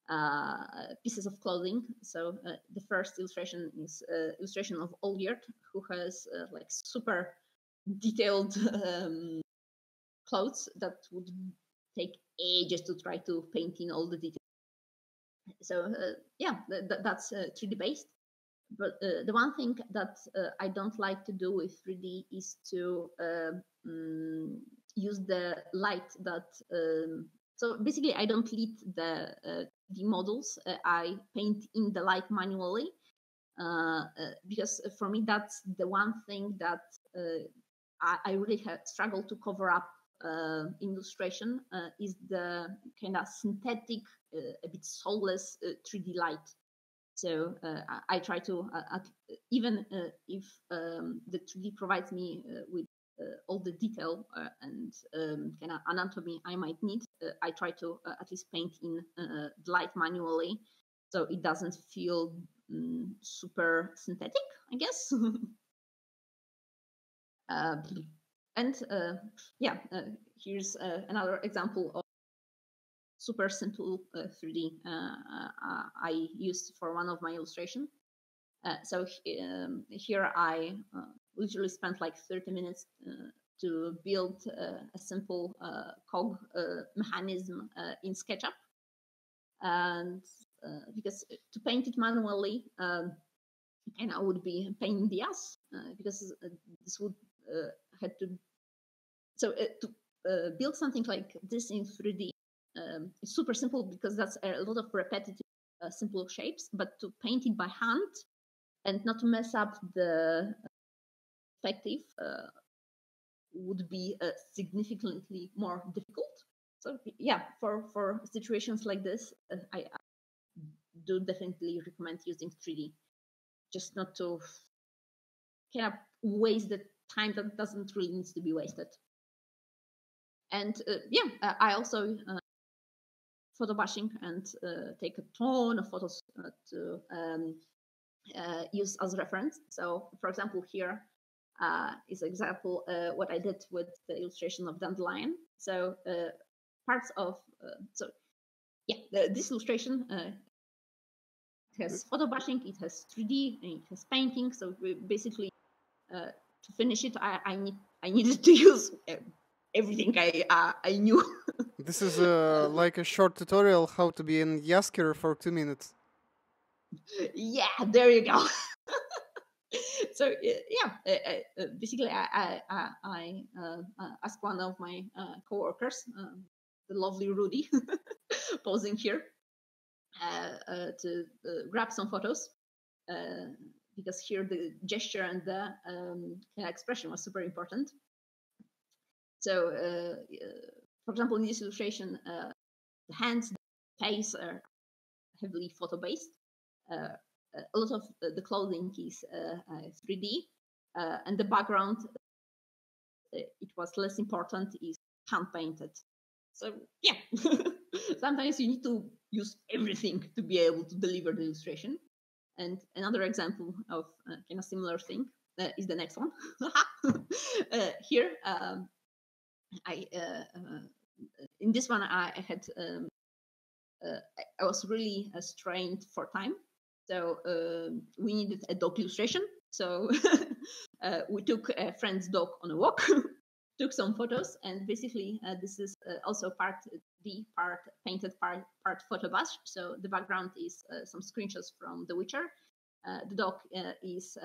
uh, pieces of clothing. So uh, the first illustration is uh, illustration of Olgierd, who has uh, like super detailed um, clothes that would take ages to try to paint in all the details. So uh, yeah, th- th- that's 3D uh, based. But the one thing that I don't like to do with 3D is to um, use the light that um, so basically, I don't lead the uh, the models. Uh, I paint in the light manually uh, uh because for me that's the one thing that uh, I, I, really have struggled to cover up uh, illustration is the kind of synthetic, a bit soulless 3D light. So uh, I, I, try to, uh, even uh, if um, the 3D provides me uh, with uh, all the detail uh, and um, kind of anatomy I might need, Uh, I try to uh, at least paint in uh, light manually, so it doesn't feel um, super synthetic, I guess. Um, and yeah, here's another example of super simple uh, 3D uh, uh, I used for one of my illustration. so um, here I literally spent like 30 minutes to build a simple cog mechanism in SketchUp. And because to paint it manually, um, and I would be pain in the ass uh, because uh, this would uh, had to so to build something like this in 3D um, it's super simple because that's a lot of repetitive uh, simple shapes but to paint it by hand and not to mess up the perspective uh, would be uh, significantly more difficult. So yeah for for situations like this uh, I, I, do definitely recommend using 3d just not to kind of waste the time that doesn't really need to be wasted. And uh, yeah i also uh, photo bashing and uh, take a ton of photos uh, to um, uh, use as reference. So, for example, here is an example what I did with the illustration of dandelion. So, parts of so yeah, the, this illustration it has photo bashing, it has 3D, and it has painting. So basically, uh, to finish it, I, I need I needed to use everything I uh, I knew. this is uh, like a short tutorial how to be in Jaskier for two minutes. Yeah, there you go. so yeah, uh, uh, basically, I I, I uh, asked one of my coworkers, the lovely Rudy, posing here, to grab some photos because here the gesture and the um, expression was super important. So, uh, uh, for example, in this illustration, uh, the hands, the face are heavily photo based. A lot of the clothing is 3D, and the background, it was less important, is hand painted. So yeah, sometimes you need to use everything to be able to deliver the illustration. And another example of uh, kind of similar thing uh, is the next one. uh, here, um, I uh, uh, in this one I had um, uh, I was really strained for time, so um, we needed a dog illustration. So we took a friend's dog on a walk. took some photos and basically uh, this is uh, also part the part painted part part photo bash so the background is uh, some screenshots from the witcher the dog is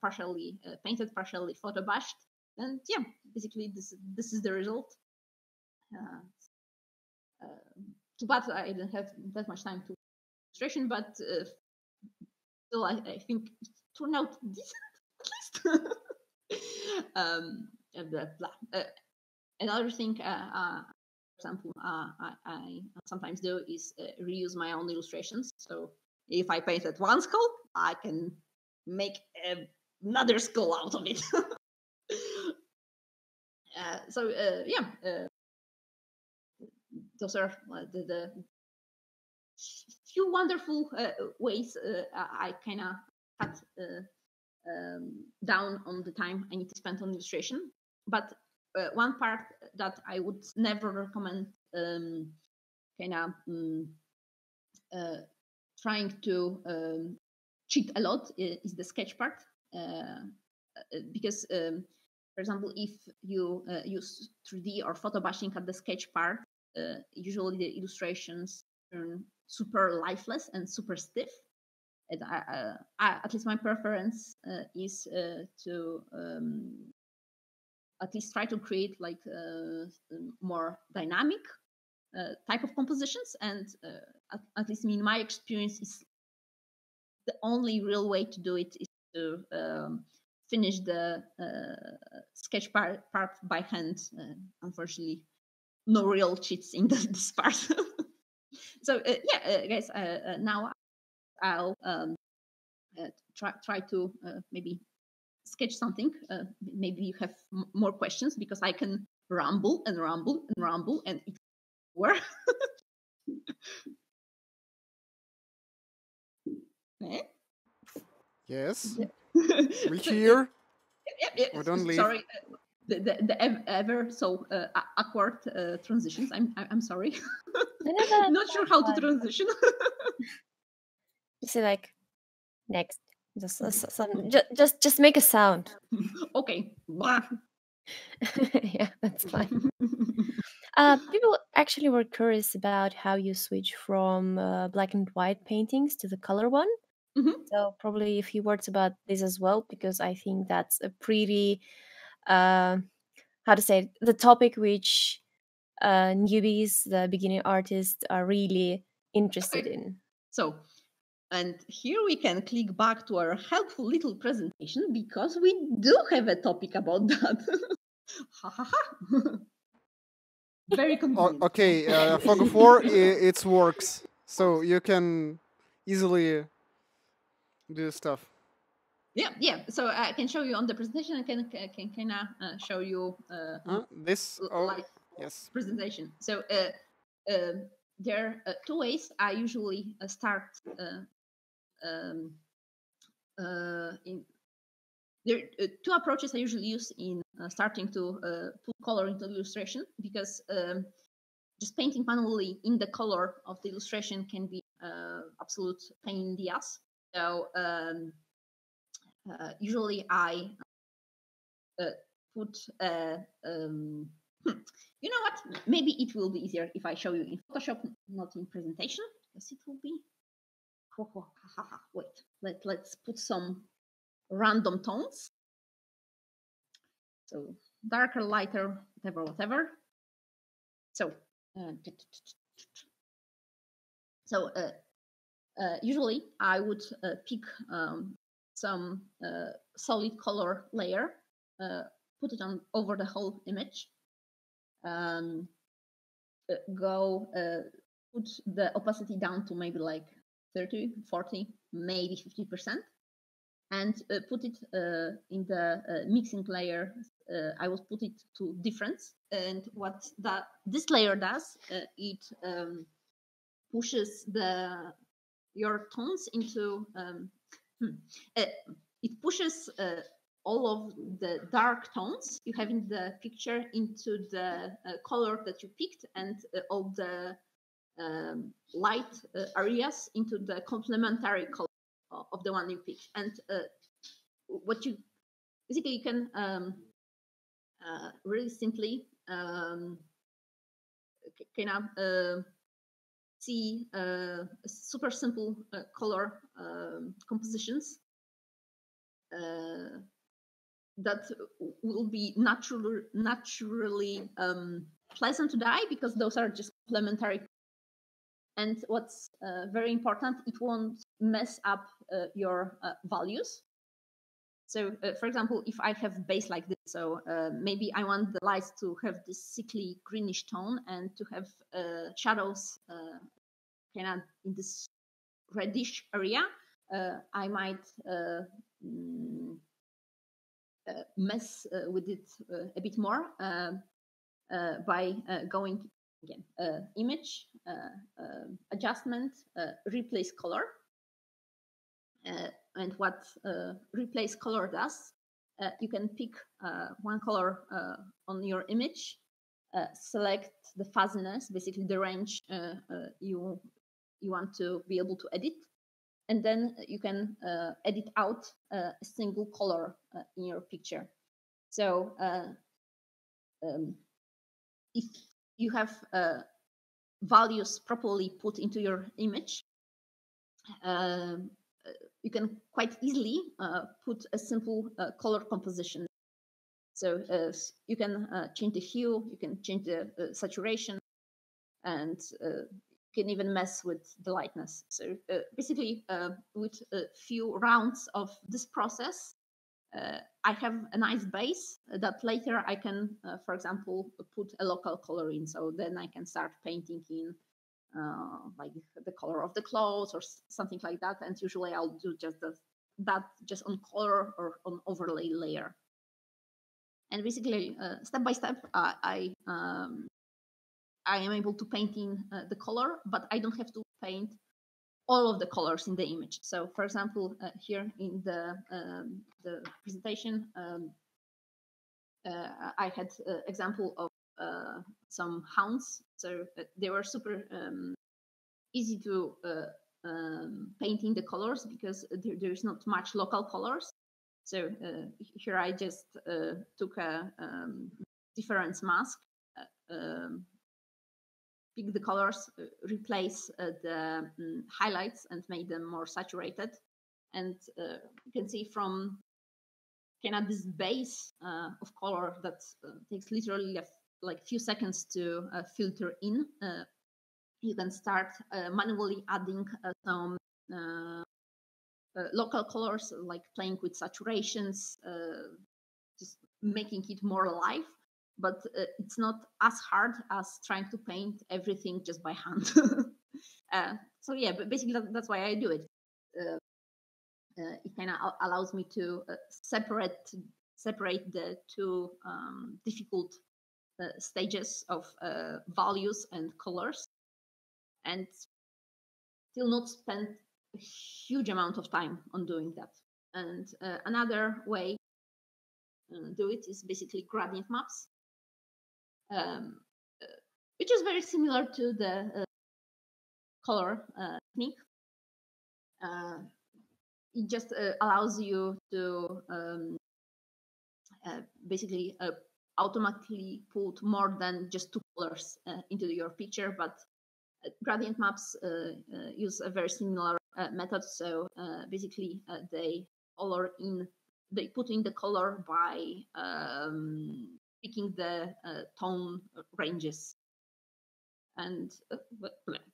partially painted partially photo bashed and yeah, basically this this is the result. Uh, uh, too bad I didn't have that much time to illustration, but uh, still I, I think it turned out decent at least. um, blah. Uh, another thing, uh, uh, for example, I, I, sometimes do is reuse my own illustrations. So if I painted one skull, I can make another skull out of it. Uh, so uh, yeah, uh, those are the, the, few wonderful ways I kind of cut um, down on the time I need to spend on illustration. But one part that I would never recommend um, kind of um, uh, trying to um, cheat a lot is the sketch part uh, because um, for example, if you uh, use 3D or photo bashing at the sketch part, uh, usually the illustrations turn super lifeless and super stiff. And I, at least my preference uh, is uh, to um, at least try to create like uh, more dynamic type of compositions. And at, at, least in my experience, is the only real way to do it is to um, finish the uh, sketch part, part by hand. Uh, unfortunately, no real cheats in the, this part. So uh, yeah, uh, guys, uh, uh, now I'll um, uh, try try to uh, maybe sketch something. Uh, maybe you have m- more questions because I can ramble and ramble and ramble and it work. eh? Yes, we here. Yep, yep, Or s- don't leave. Sorry, the, the, the ever so uh, awkward uh, transitions. I'm I'm I'm sorry. No, no, no, Not sure how to transition. You say like next. Just just some, just, just just make a sound. okay. Yeah, that's fine. Uh, people actually were curious about how you switch from uh, black and white paintings to the color one. Mhm. So probably a few words about this as well, because I think that's a pretty, uh, how to say, it, the topic which uh, newbies, the beginning artists, are really interested Okay. in. So, and here we can click back to our helpful little presentation because we do have a topic about that. ha ha ha. Very O- convenient. okay, uh, Fog 4, i- it works. So you can easily do stuff. Yeah, yeah. So I can show you on the presentation. I can can can uh, show you uh, Huh? This? Oh, yes. presentation. So uh, uh, there are uh, two ways I usually uh, start uh, um, uh, in. There are uh, two approaches I usually use in uh, starting to uh, put color into the illustration because um, just painting manually in the color of the illustration can be uh, absolute pain in the ass. So um, uh, usually I uh, put uh, um, hmm, you know what? Maybe it will be easier if i show you in photoshop not in presentation. Yes it will be. Wait let, let's put some random tones. So darker lighter whatever whatever. So uh, so uh, uh, usually i would pick um, some uh, solid color layer uh, put it on over the whole image. Um, uh, go uh, put the opacity down to maybe like 30 40 maybe 50 percent. And uh, put it in the mixing layer i will put it to difference. And what that this layer does it um, pushes the your tones into um, hmm, uh, it pushes uh, all of the dark tones you have in the picture into the uh, color that you picked and uh, all the um, light uh, areas into the complementary color of the one you picked. And uh, what you basically you can um, really simply um, kind of see uh, super simple uh, color um, compositions uh, that will be natural, naturally um, pleasant to eye because those are just complementary. And what's uh, very important, it won't mess up uh, your uh, values. So, uh, for example, if I have base like this, so uh, maybe I want the lights to have this sickly greenish tone and to have uh, shadows uh, kind of in this reddish area, uh, I might uh, mm, mess with it a bit more by going again image adjustment replace color and what uh, replace color does uh, you can pick uh, one color on your image select the fuzziness basically the range you you want to be able to edit and then you can edit out a single color in your picture. So um, if you have uh, values properly put into your image uh, you can quite easily uh, put a simple uh, color composition so uh, you can change the hue you can change the saturation and uh, can even mess with the lightness. So uh, basically, uh, with a few rounds of this process, uh, I have a nice base that later I can, for example, put a local color in. So then I can start painting in uh, like the color of the clothes or something like that. And usually I'll do just the, that just on color or on overlay layer. And basically, uh, step by step, uh, I um, I am able to paint in uh, the color, but I don't have to paint all of the colors in the image. So, for example, uh, here in the um, the presentation, um, uh, I had example of some hounds. So they were super um, easy to um, paint in the colors because there, there's not much local colors. So uh, here I just uh, took a um, difference mask, uh, um, pick the colors, uh, replace uh, the um, highlights and make them more saturated. And uh, you can see from kind of this base of color that takes literally a, like few seconds to filter in. you can start manually adding some uh, local colors, like playing with saturations, uh, just making it more alive. But uh, it's not as hard as trying to paint everything just by hand. so yeah, but basically that, that's why I do it. it kind of allows me to separate separate the two um, difficult uh, stages of uh, values and colors and still not spend a huge amount of time on doing that. And uh, another way uh, do it is basically gradient maps, um, uh, which is very similar to the uh, color uh, technique. Uh, it just allows you to um, basically automatically put more than just two colors into your picture, but gradient maps use a very similar uh, method. So uh, basically, uh, they color in they put in the color by um, picking the tone ranges and uh,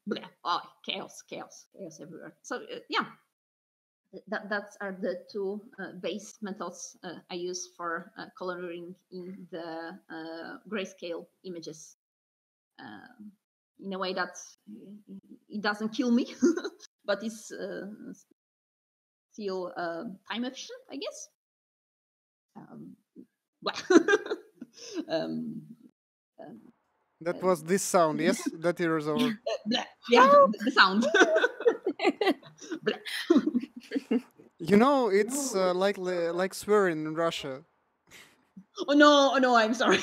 blah, oh, chaos, chaos, chaos everywhere. So uh, yeah, that that are the two uh, base methods I use for coloring in the grayscale images. in a way that it doesn't kill me, but it's uh, still uh, time efficient, I guess. Um, um, um, that was this sound, yes? that is over. yeah, the sound. You know, it's uh, like like swearing in Russia. Oh no! Oh no! I'm sorry.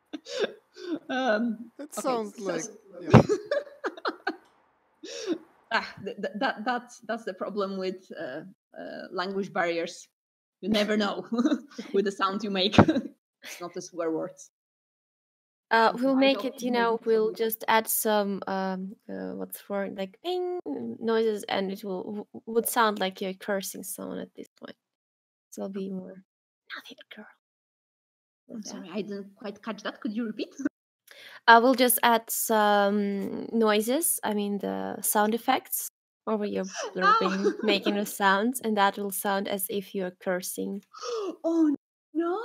um, that sounds okay, like. So, yeah ah, th- th- that that's that's the problem with uh, uh, language barriers. You never know with the sound you make. it's not the swear words. Uh, we'll make it, you know, we'll just add some, um, uh, what's for like ping noises, and it will would sound like you're cursing someone at this point. So it'll be more nothing, girl. I'm sorry, I didn't quite catch that. Could you repeat? I will just add some noises, I mean the sound effects over your blurping, oh. making the sounds, and that will sound as if you're cursing. Oh no!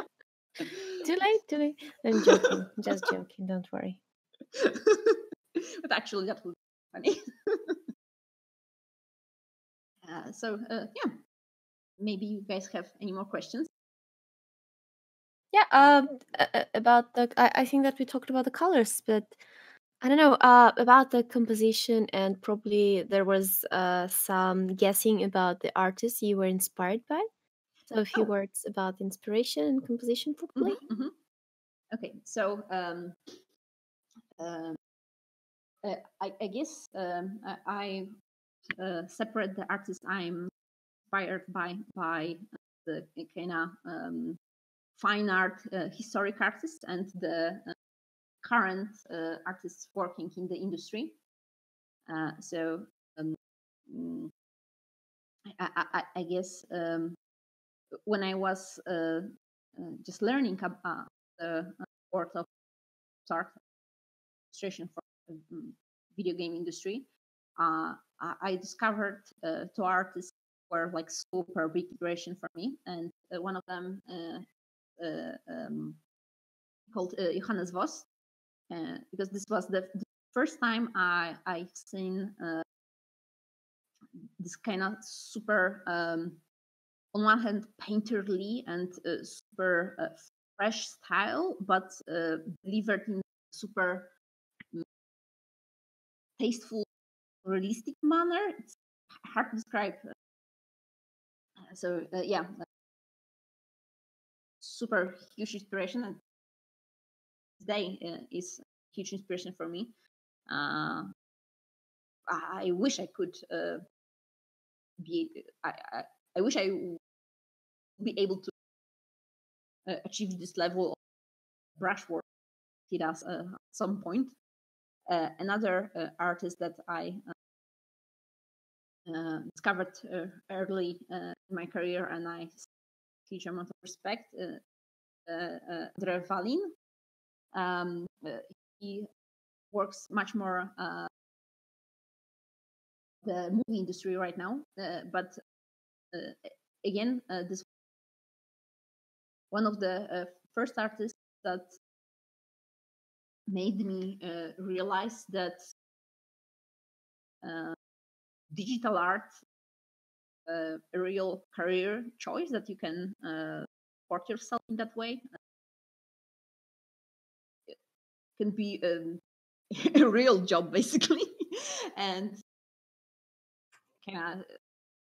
too late, too late. I'm joking, just joking. Don't worry. but actually, that would be funny. uh, so uh, yeah, maybe you guys have any more questions. Yeah, um, about the I, I think that we talked about the colors, but I don't know uh, about the composition, and probably there was uh, some guessing about the artists you were inspired by. So a few oh. words about inspiration and composition, probably. Mm-hmm, mm-hmm. Okay, so um, uh, uh, I, I, guess um, I uh, separate the artists I'm inspired by by the kind of um, fine art uh, historic artists and the uh, current uh, artists working in the industry. so um, mm, I, I, I, guess um, when I was just learning about the world of art illustration for um, video game industry, uh, I discovered uh, two artists were like super big inspiration for me, and uh, one of them uh, um, called uh, Johannes Voss, uh, because this was the, the, first time I I've seen uh, this kind of super um, on one hand painterly and uh, super uh, fresh style, but uh, delivered in super tasteful, realistic manner. It's hard to describe. So uh, yeah, super huge inspiration, and today uh, is huge inspiration for me. Uh, I wish I could uh, be. I, I, I wish I would be able to uh, achieve this level of brushwork he does uh, at some point. Uh, another uh, artist that I uh, discovered early in my career and I huge amount of respect, Andrée Wallin. Um, he works much more the movie industry right now, but again, this one of the uh, first artists that made me uh, realize that uh, digital art uh, a real career choice that you can uh, support yourself in that way it can be um, a real job basically. And of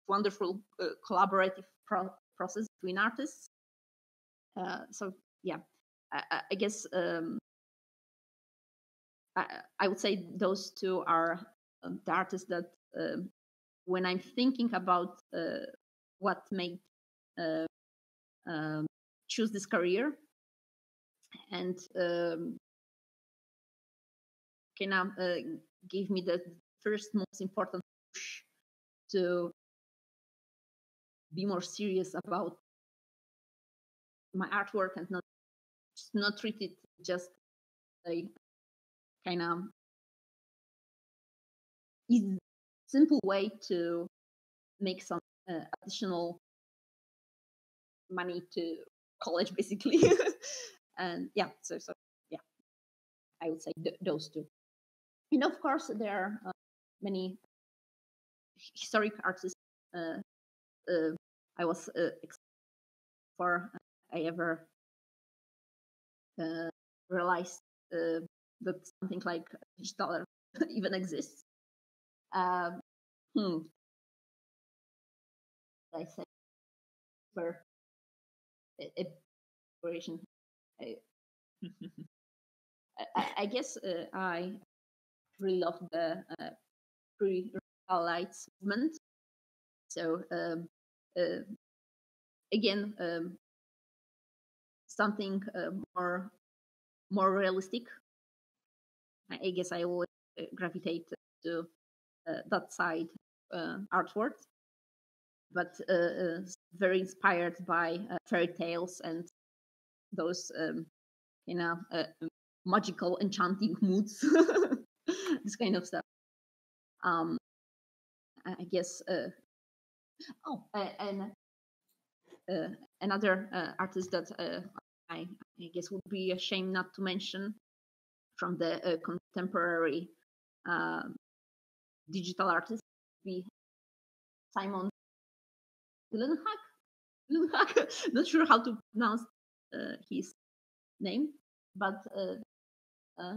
wonderful uh, collaborative pro- process between artists. Uh, so yeah, I, I guess um, I, I, would say those two are um, the artists that um, when I'm thinking about uh, what made uh, um, choose this career and um, kind of uh, gave me the first most important push to be more serious about my artwork and not not treat it just a kind of simple way to make some uh, additional money to college basically. And yeah so so yeah. I would say th- those two. And of course there are uh, many historic artists uh i was uh, for I ever uh, realized uh, that something like digital even exists. Um, hmm. I say for exploration. I, I, I, guess uh, I really love the uh, pre-Raphaelites movement. So um, uh, again, um, something uh, more more realistic. I guess I always uh, gravitate to uh, that side uh, artwork, but uh, uh, very inspired by fairy tales and those um, you know magical enchanting moods, this kind of stuff. Um, I guess. Oh, and another artist that I, I guess would be a shame not to mention from the uh, contemporary uh, digital artist be Simon Stålenhag. Not sure how to pronounce uh, his name, but uh, uh,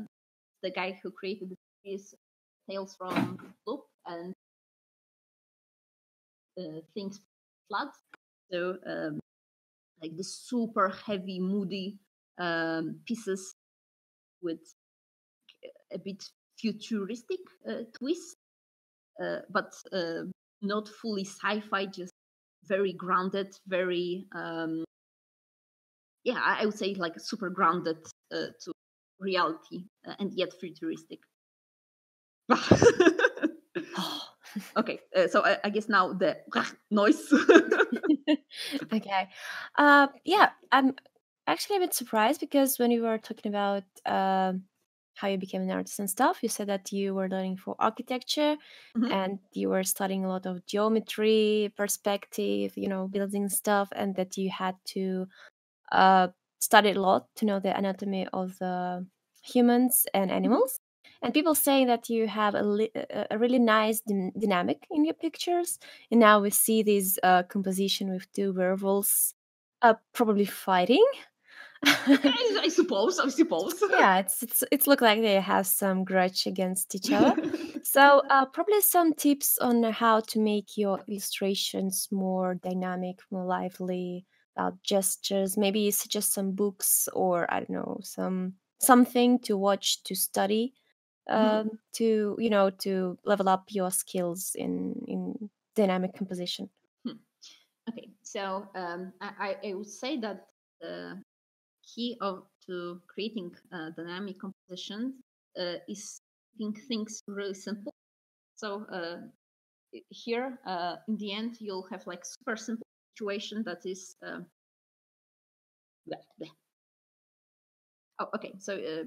the guy who created the series Tales from Loop and uh, Things Flood. So um, like the super heavy, moody um, pieces with a bit futuristic uh, twist, uh, but uh, not fully sci-fi, just very grounded, very um, yeah, I would say like super grounded uh, to reality uh, and yet futuristic. okay, uh, so I, I, guess now the noise. okay, uh, yeah, I'm actually a bit surprised because when you were talking about uh, how you became an artist and stuff, you said that you were learning for architecture mm-hmm. and you were studying a lot of geometry, perspective, you know, building stuff, and that you had to uh, study a lot to know the anatomy of the humans and mm-hmm. animals. And people say that you have a, a really nice dynamic in your pictures. And now we see this uh, composition with two werewolves, uh, probably fighting. I suppose. I suppose. yeah, it's it's it's look like they have some grudge against each other. so uh, probably some tips on how to make your illustrations more dynamic, more lively, about gestures. Maybe suggest some books or I don't know some something to watch to study mm-hmm. um, to you know to level up your skills in in dynamic composition. Hmm. Okay, so um, I, I would say that the key of to creating uh, dynamic composition uh, is making things really simple. So uh, here, uh, in the end, you'll have like super simple situation that is. Uh, bleh, bleh. Oh, okay. So uh,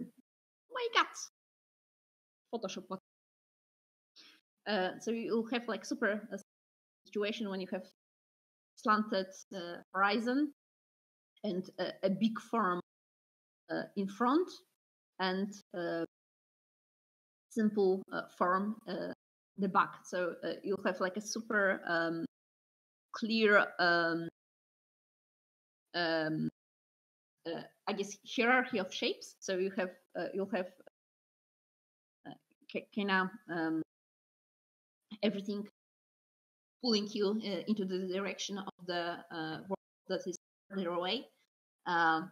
my cats. Photoshop. Uh, so you'll have like super uh, situation when you have slanted uh, horizon and a, a big form uh, in front and uh, simple uh, form the back. So you'll have like a super um, clear um, um, uh, I guess hierarchy of shapes. So you have uh, you'll have uh, kind of um, everything pulling you uh, into the direction of the uh, world that is further away. Uh,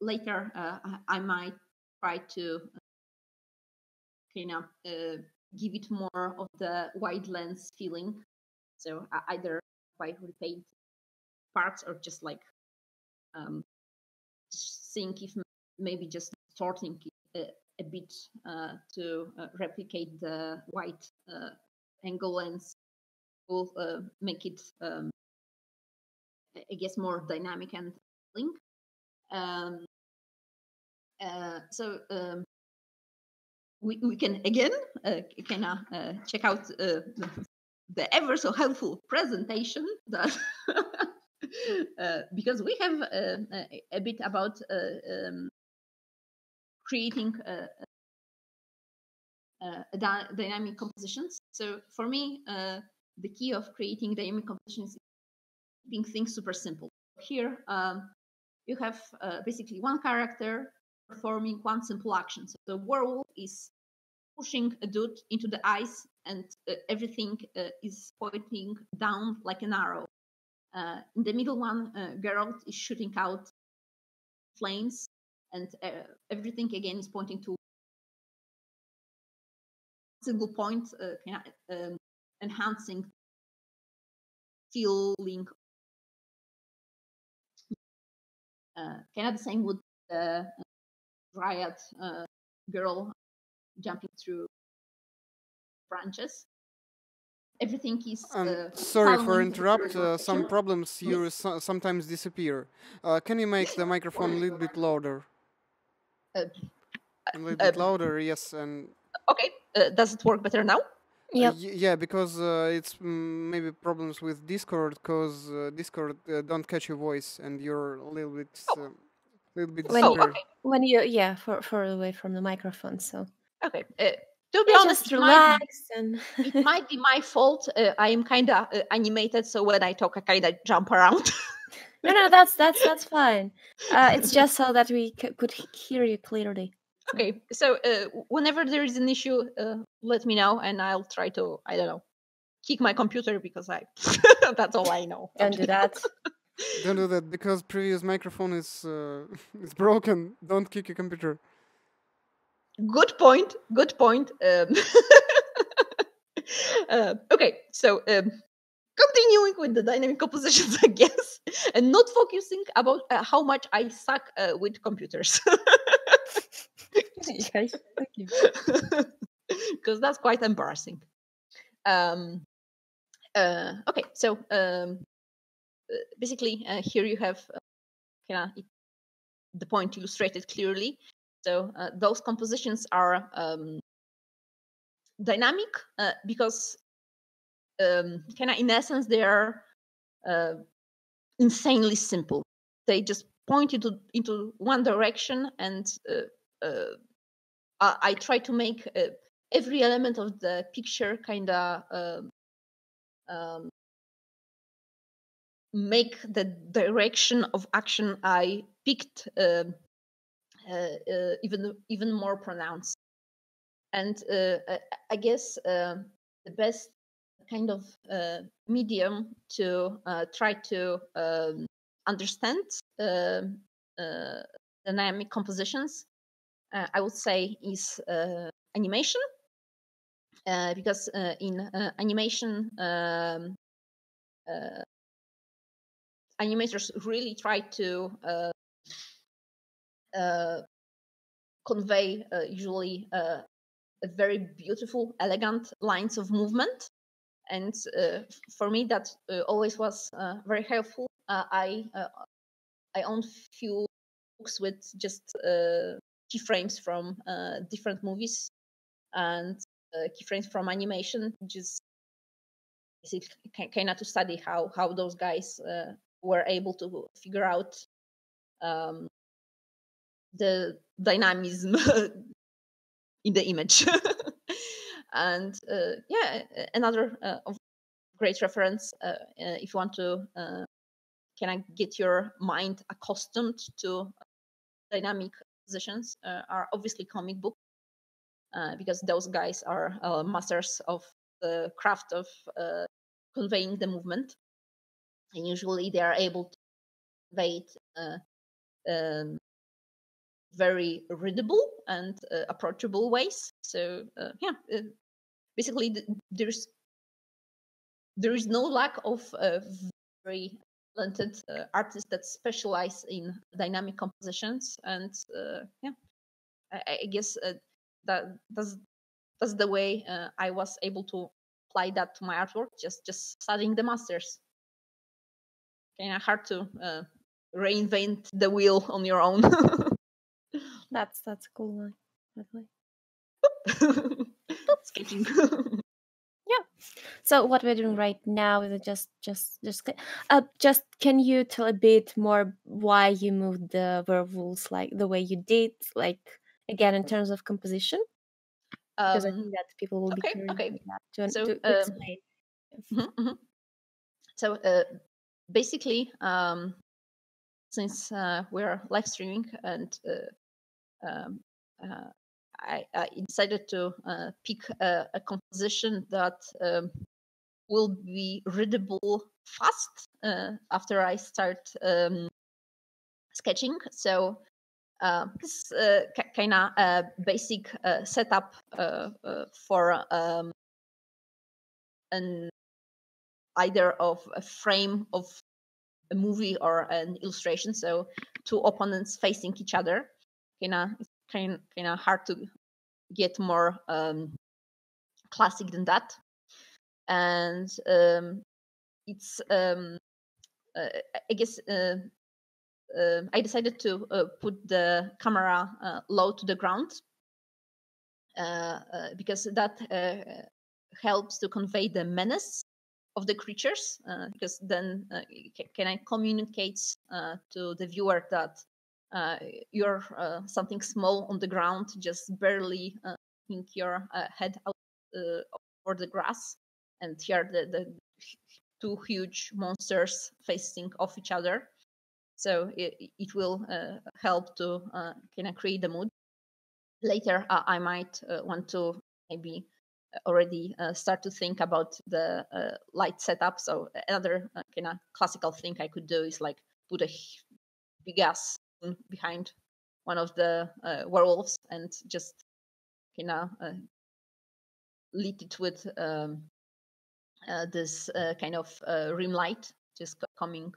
later, I might try to kind of give it more of the wide lens feeling. So either by repaint parts or just like um, think if maybe just sorting a, a bit uh, to uh, replicate the white uh, angle lens will make it, um, I guess, more dynamic and link. Um, so um, we, we can again of check out the ever so helpful presentation that Uh, because we have uh, a, a, bit about uh, um, creating dynamic compositions. So for me, the key of creating dynamic compositions is keeping things super simple. Here, um, you have basically one character performing one simple action. So the werewolf is pushing a dude into the ice and uh, everything uh, is pointing down like an arrow. Uh, in the middle one, uh, Geralt is shooting out flames, and uh, everything again is pointing to single point, uh, um, enhancing feeling. Uh, kind of the same with the riot uh, girl jumping through branches everything is. Um, uh, sorry for interrupt. Uh, some problems here so sometimes disappear. Uh, can you make the microphone a little bit louder? Uh, a little bit uh, louder, yes. And okay, uh, does it work better now? Yep. yeah, because it's mm, maybe problems with Discord, because Discord don't catch your voice, and you're a little bit, oh. little bit. When, you, okay. when you yeah, far far away from the microphone, so. Okay to be honest, relax might, and it might be my fault. Uh, I am kind of uh, animated, so when I talk, I kind of jump around. no, no, that's that's that's fine. Uh, it's just so that we c- could hear you clearly. Okay, so uh, whenever there is an issue, uh, let me know, and I'll try to I don't know kick my computer because I that's all I know. Don't do that. Don't do that because previous microphone is uh, is broken. Don't kick your computer good point. Good point. Um, uh, okay, so um, continuing with the dynamic compositions, I guess, and not focusing about uh, how much I suck uh, with computers. thank you. Because that's quite embarrassing. Um, uh, okay, so um, uh, basically, uh, here you have uh, the point illustrated clearly. So uh, those compositions are um, dynamic uh, because, um, kind of in essence, they are uh, insanely simple. They just point into into one direction, and uh, uh, I, I, try to make uh, every element of the picture kind of um, um, make the direction of action I picked um, uh, uh, even even more pronounced. And I guess the best kind of uh, medium to uh, try to um, understand um, dynamic compositions, I would say, is animation. because in animation, um, animators really try to uh, uh, convey uh, usually uh, very beautiful, elegant lines of movement. And uh, for me, that uh, always was very helpful. I I own few books with just keyframes from different movies and keyframes from animation, just kind of to study how how those guys uh, were able to figure out um, the dynamism in the image. and uh, yeah, another uh, great reference uh, uh, if you want to kind of get your mind accustomed to dynamic positions are obviously comic book because those guys are masters of the craft of conveying the movement. And usually they are able to convey it uh, um, very readable and uh, approachable ways. So uh, yeah, uh, basically there's there is no lack of uh, very talented uh, artists that specialize in dynamic compositions, and yeah, I, I guess that that's that's the way I was able to apply that to my artwork. Just just studying the masters kind of hard to uh, reinvent the wheel on your own. that's that's a cool one, definitely. Sketching. yeah. So what we're doing right now is just just just uh just can you tell a bit more why you moved the werewolves like the way you did, like again in terms of composition? Because um, I think that people will okay, be curious okay. to, so, to um, explain. Mm-hmm, mm-hmm. So uh, basically, um, since uh, we're live streaming and uh, um, uh, I, I, decided to uh, pick a, a, composition that um, will be readable fast uh, after I start um, sketching. So uh, this uh, kind of uh, basic setup for um, an either of a frame of a movie or an illustration. So two opponents facing each other. Kinda kind kind of hard to get more um, classic than that. And um, it's um, uh, I guess uh, uh, I decided to uh, put the camera uh, low to the ground uh, because that helps to convey the menace of the creatures because then can I communicate to the viewer that uh, you're uh, something small on the ground, just barely uh, your head out for the grass, and here the, the two huge monsters facing off each other. So it, it will help to kind of create the mood. Later, I might want to maybe already uh, start to think about the uh, light setup. So another uh, kind of classical thing I could do is like put a big ass behind one of the uh, werewolves and just kind of uh, lit it with um, uh, this kind of rim light just coming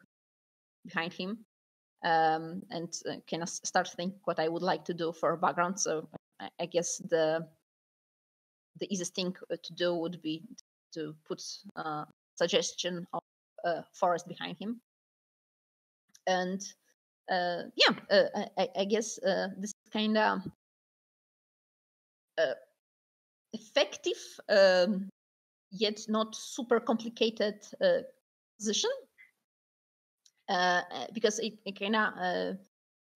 behind him. Um, and kind of start think what I would like to do for a background. So I guess the the easiest thing uh, to do would be to put uh, suggestion of a forest behind him. And uh, yeah, uh, I, I, guess uh, this kind of uh, effective, um, yet not super complicated position. Because it, it kind of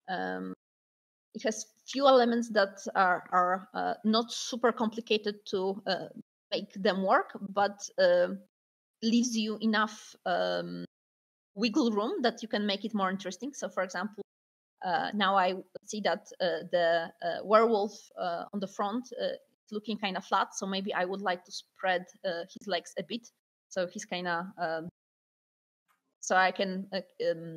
um, it has few elements that are are uh, not super complicated to uh, make them work, but uh, leaves you enough um, wiggle room that you can make it more interesting. So, for example, uh, now I see that uh, the uh, werewolf on the front is looking kind of flat, so maybe I would like to spread his legs a bit, so he's kind of um, so I can um,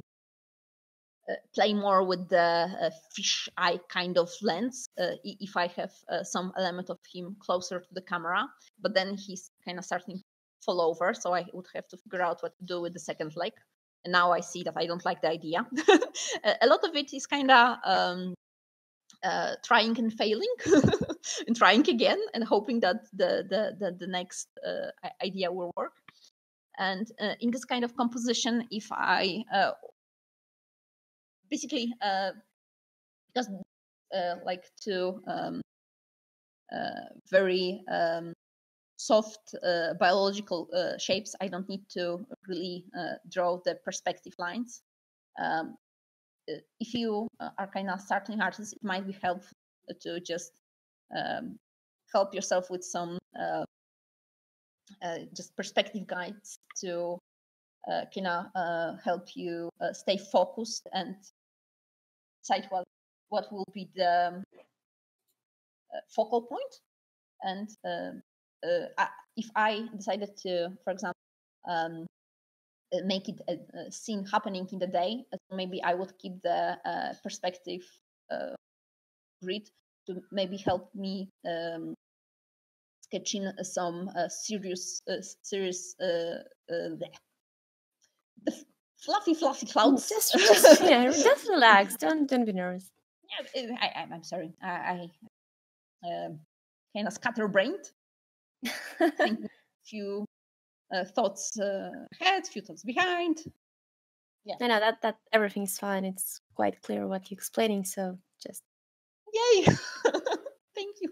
uh, play more with the uh, fish eye kind of lens uh, if I have some element of him closer to the camera. But then he's kind of starting to fall over, so I would have to figure out what to do with the second leg. And now I see that I don't like the idea. a lot of it is kind of um, uh, trying and failing and trying again and hoping that the the the, the next uh, idea will work and uh, in this kind of composition if i basically uh, just uh, like to um, uh, very um, soft uh, biological uh, shapes. I don't need to really uh, draw the perspective lines. Um, if you are kind of starting artist, it might be helpful to just um, help yourself with some just perspective guides to uh, kind of uh, help you uh, stay focused and decide what what will be the um, uh, focal point and uh, if i decided to for example um, uh, make it a, a, scene happening in the day maybe i would keep the uh, perspective uh, grid to maybe help me um, sketching some uh, serious serious the fluffy, fluffy clouds. Just, just, yeah, just relax. Don't don't be nervous. Yeah, I, am sorry. I, I um, kind of scatterbrained. A few uh, thoughts uh, ahead, few thoughts behind. Yeah. No, no, that that everything's fine. It's quite clear what you're explaining. So just yay. Thank you.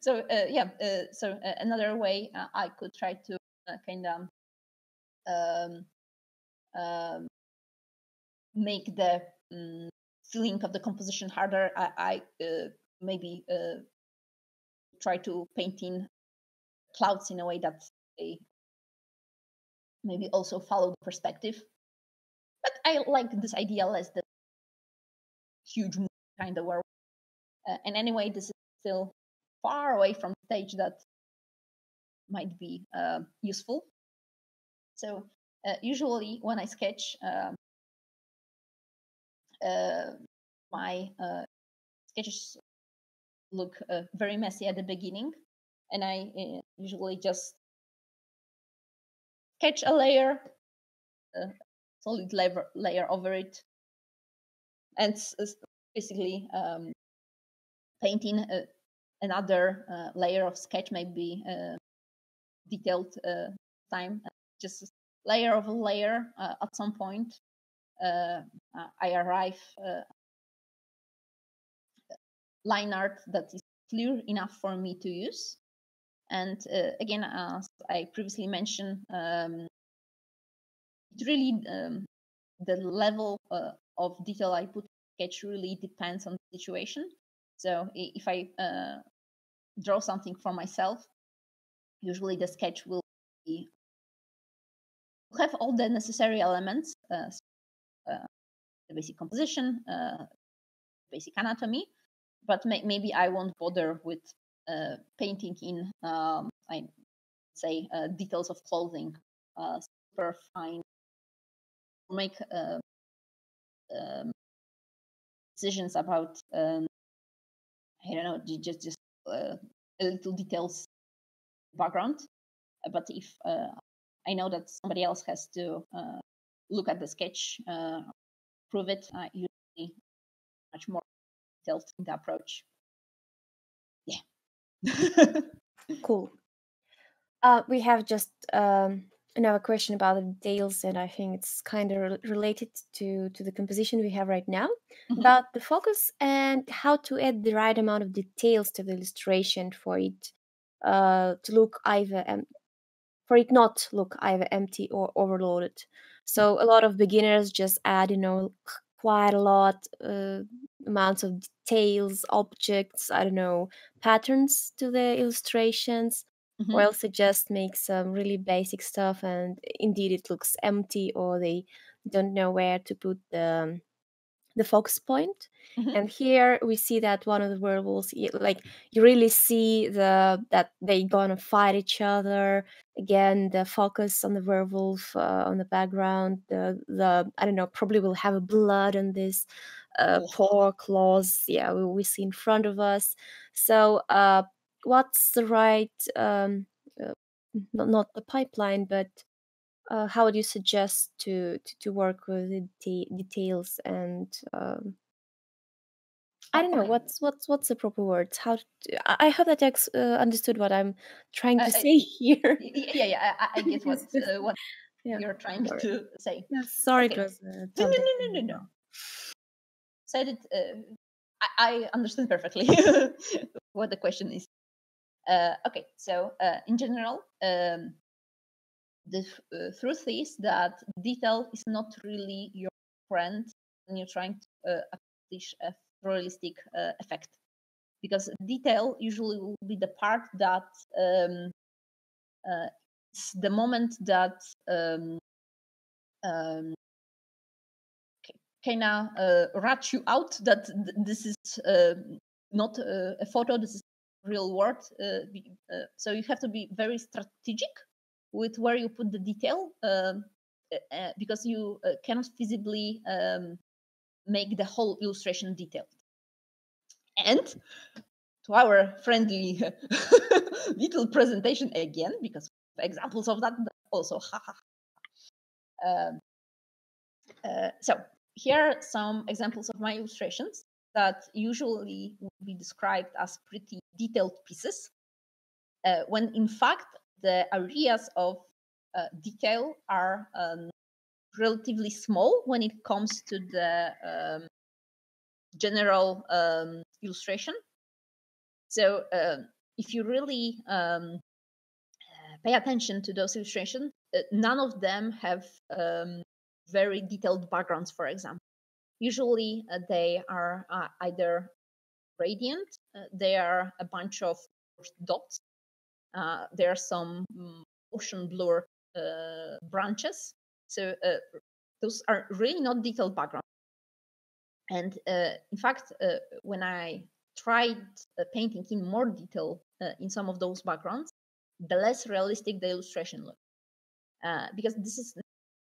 So uh, yeah, uh, so uh, another way uh, I could try to uh, kind of um, um, make the um, feeling of the composition harder, I, I uh, maybe uh, try to paint in clouds in a way that they maybe also follow the perspective. But I like this idea less than huge kind of world. Uh, and anyway, this is still far away from stage that might be uh, useful. So uh, usually when I sketch, um, uh, my uh, sketches look uh, very messy at the beginning, and I uh, usually just catch a layer, a solid layer, layer over it, and basically um, painting uh, another layer of sketch, maybe detailed time, just layer of a layer uh, at some point uh, I arrive uh, line art that is clear enough for me to use. And uh, again, as I previously mentioned, um, it really um, the level uh, of detail I put sketch really depends on the situation. So if I uh, draw something for myself, usually the sketch will be have all the necessary elements, uh, uh, the basic composition, uh, basic anatomy, but may- maybe I won't bother with painting in, um, I say, uh, details of clothing, uh, super fine, make um, decisions about, um, I don't know, just just a little details background. But if I know that somebody else has to uh, look at the sketch, uh, prove it. Uh, usually, much more detailed in the approach. Cool. Uh, we have just um, another question about the details, and I think it's kind of re- related to to the composition we have right now mm-hmm. about the focus and how to add the right amount of details to the illustration for it uh, to look either um, for it not look either empty or overloaded. So a lot of beginners just add, you know, quite a lot, uh, amounts of details, objects, I don't know, patterns to the illustrations, Mhm. or else they just make some really basic stuff and indeed it looks empty or they don't know where to put the the focus point. Mhm. And here we see that one of the werewolves, like you really see the that they gonna fight each other. Again, the focus on the werewolf uh, on the background. The the I don't know, probably will have a blood on this uh, Oh. paw claws. Yeah, we, we see in front of us. So, uh, what's the right? Um, uh, not not the pipeline, but uh, how would you suggest to to, to work with the de- details and um, I don't know what's what's what's the proper words. How to, I hope that you uh, understood what I'm trying to Uh, uh, say here. Yeah, yeah, I, I get what uh, what yeah. you're trying Sorry. to say. Yeah, sorry, Okay. it was. Uh, No, no, no, no, no, no. Said it. Uh, I, I understand perfectly what the question is. Uh, okay, so uh, in general, um, the uh, truth is that detail is not really your friend when you're trying to uh, accomplish a realistic effect, because detail usually will be the part that um, the moment that um, um, kind of uh, rat you out that th- this is uh, not uh, a photo, this is real world. Uh, uh, so you have to be very strategic with where you put the detail um, uh, because you cannot feasibly um, make the whole illustration detailed. And to our friendly little presentation again, because examples of that also. Um, uh, so here are some examples of my illustrations that usually would be described as pretty detailed pieces, uh, when in fact the areas of uh, detail are um, relatively small when it comes to the um, general um, illustration. So um if you really um, uh, pay attention to those illustrations, uh, none of them have um, very detailed backgrounds, for example. Usually uh, they are uh, either gradient, uh, they are a bunch of dots, uh, there are some mm, ocean blur uh, branches. So those are really not detailed backgrounds. And in fact, when I tried painting in more detail in some of those backgrounds, the less realistic the illustration looked. Uh, because this is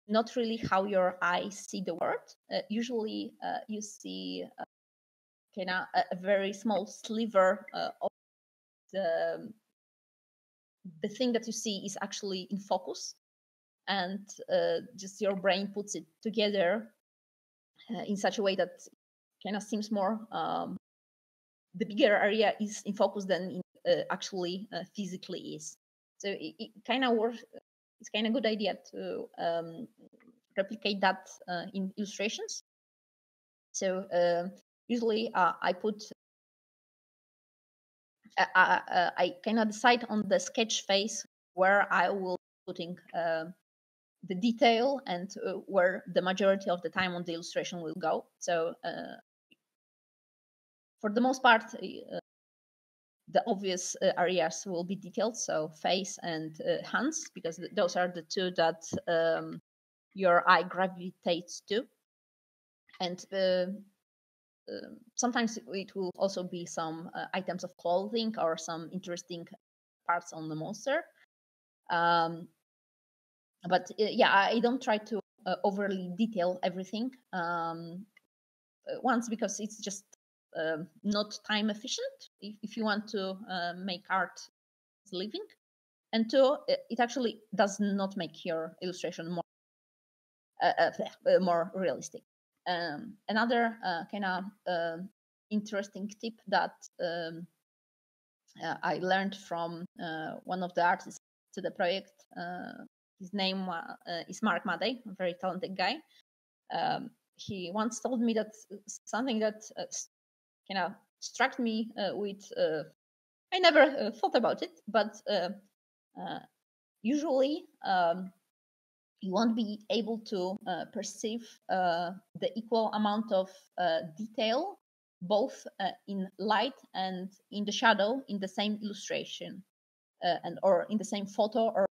not really how your eyes see the world. Uh, usually, uh, you see uh, kind of a, a very small sliver uh, of the the thing that you see is actually in focus, and uh, just your brain puts it together uh, in such a way that kind of seems more um, the bigger area is in focus than in, actually physically is. So it, it kind of works. It's kind of good idea to um, replicate that uh, in illustrations. So uh, usually uh, I put uh, uh, uh, I kind of decide on the sketch phase where I will putting uh, the detail and where the majority of the time on the illustration will go. So for the most part, the obvious uh, areas will be detailed, so face and uh, hands, because th- those are the two that um, your eye gravitates to. And uh, um sometimes it will also be some uh, items of clothing or some interesting parts on the monster. Um, but uh, yeah, I don't try to uh, overly detail everything. Um, once because it's just um, not time efficient if, if you want to uh, make art as living, and two, it actually does not make your illustration more uh, uh, uh, more realistic. Um, another uh, kind of um interesting tip that um, uh, I learned from one of the artists to the project. His name is Mark Madej, a very talented guy. Um, he once told me that something that kind of struck me uh, with. Uh, I never uh, thought about it, but usually um, you won't be able to perceive the equal amount of detail both in light and in the shadow in the same illustration and or in the same photo or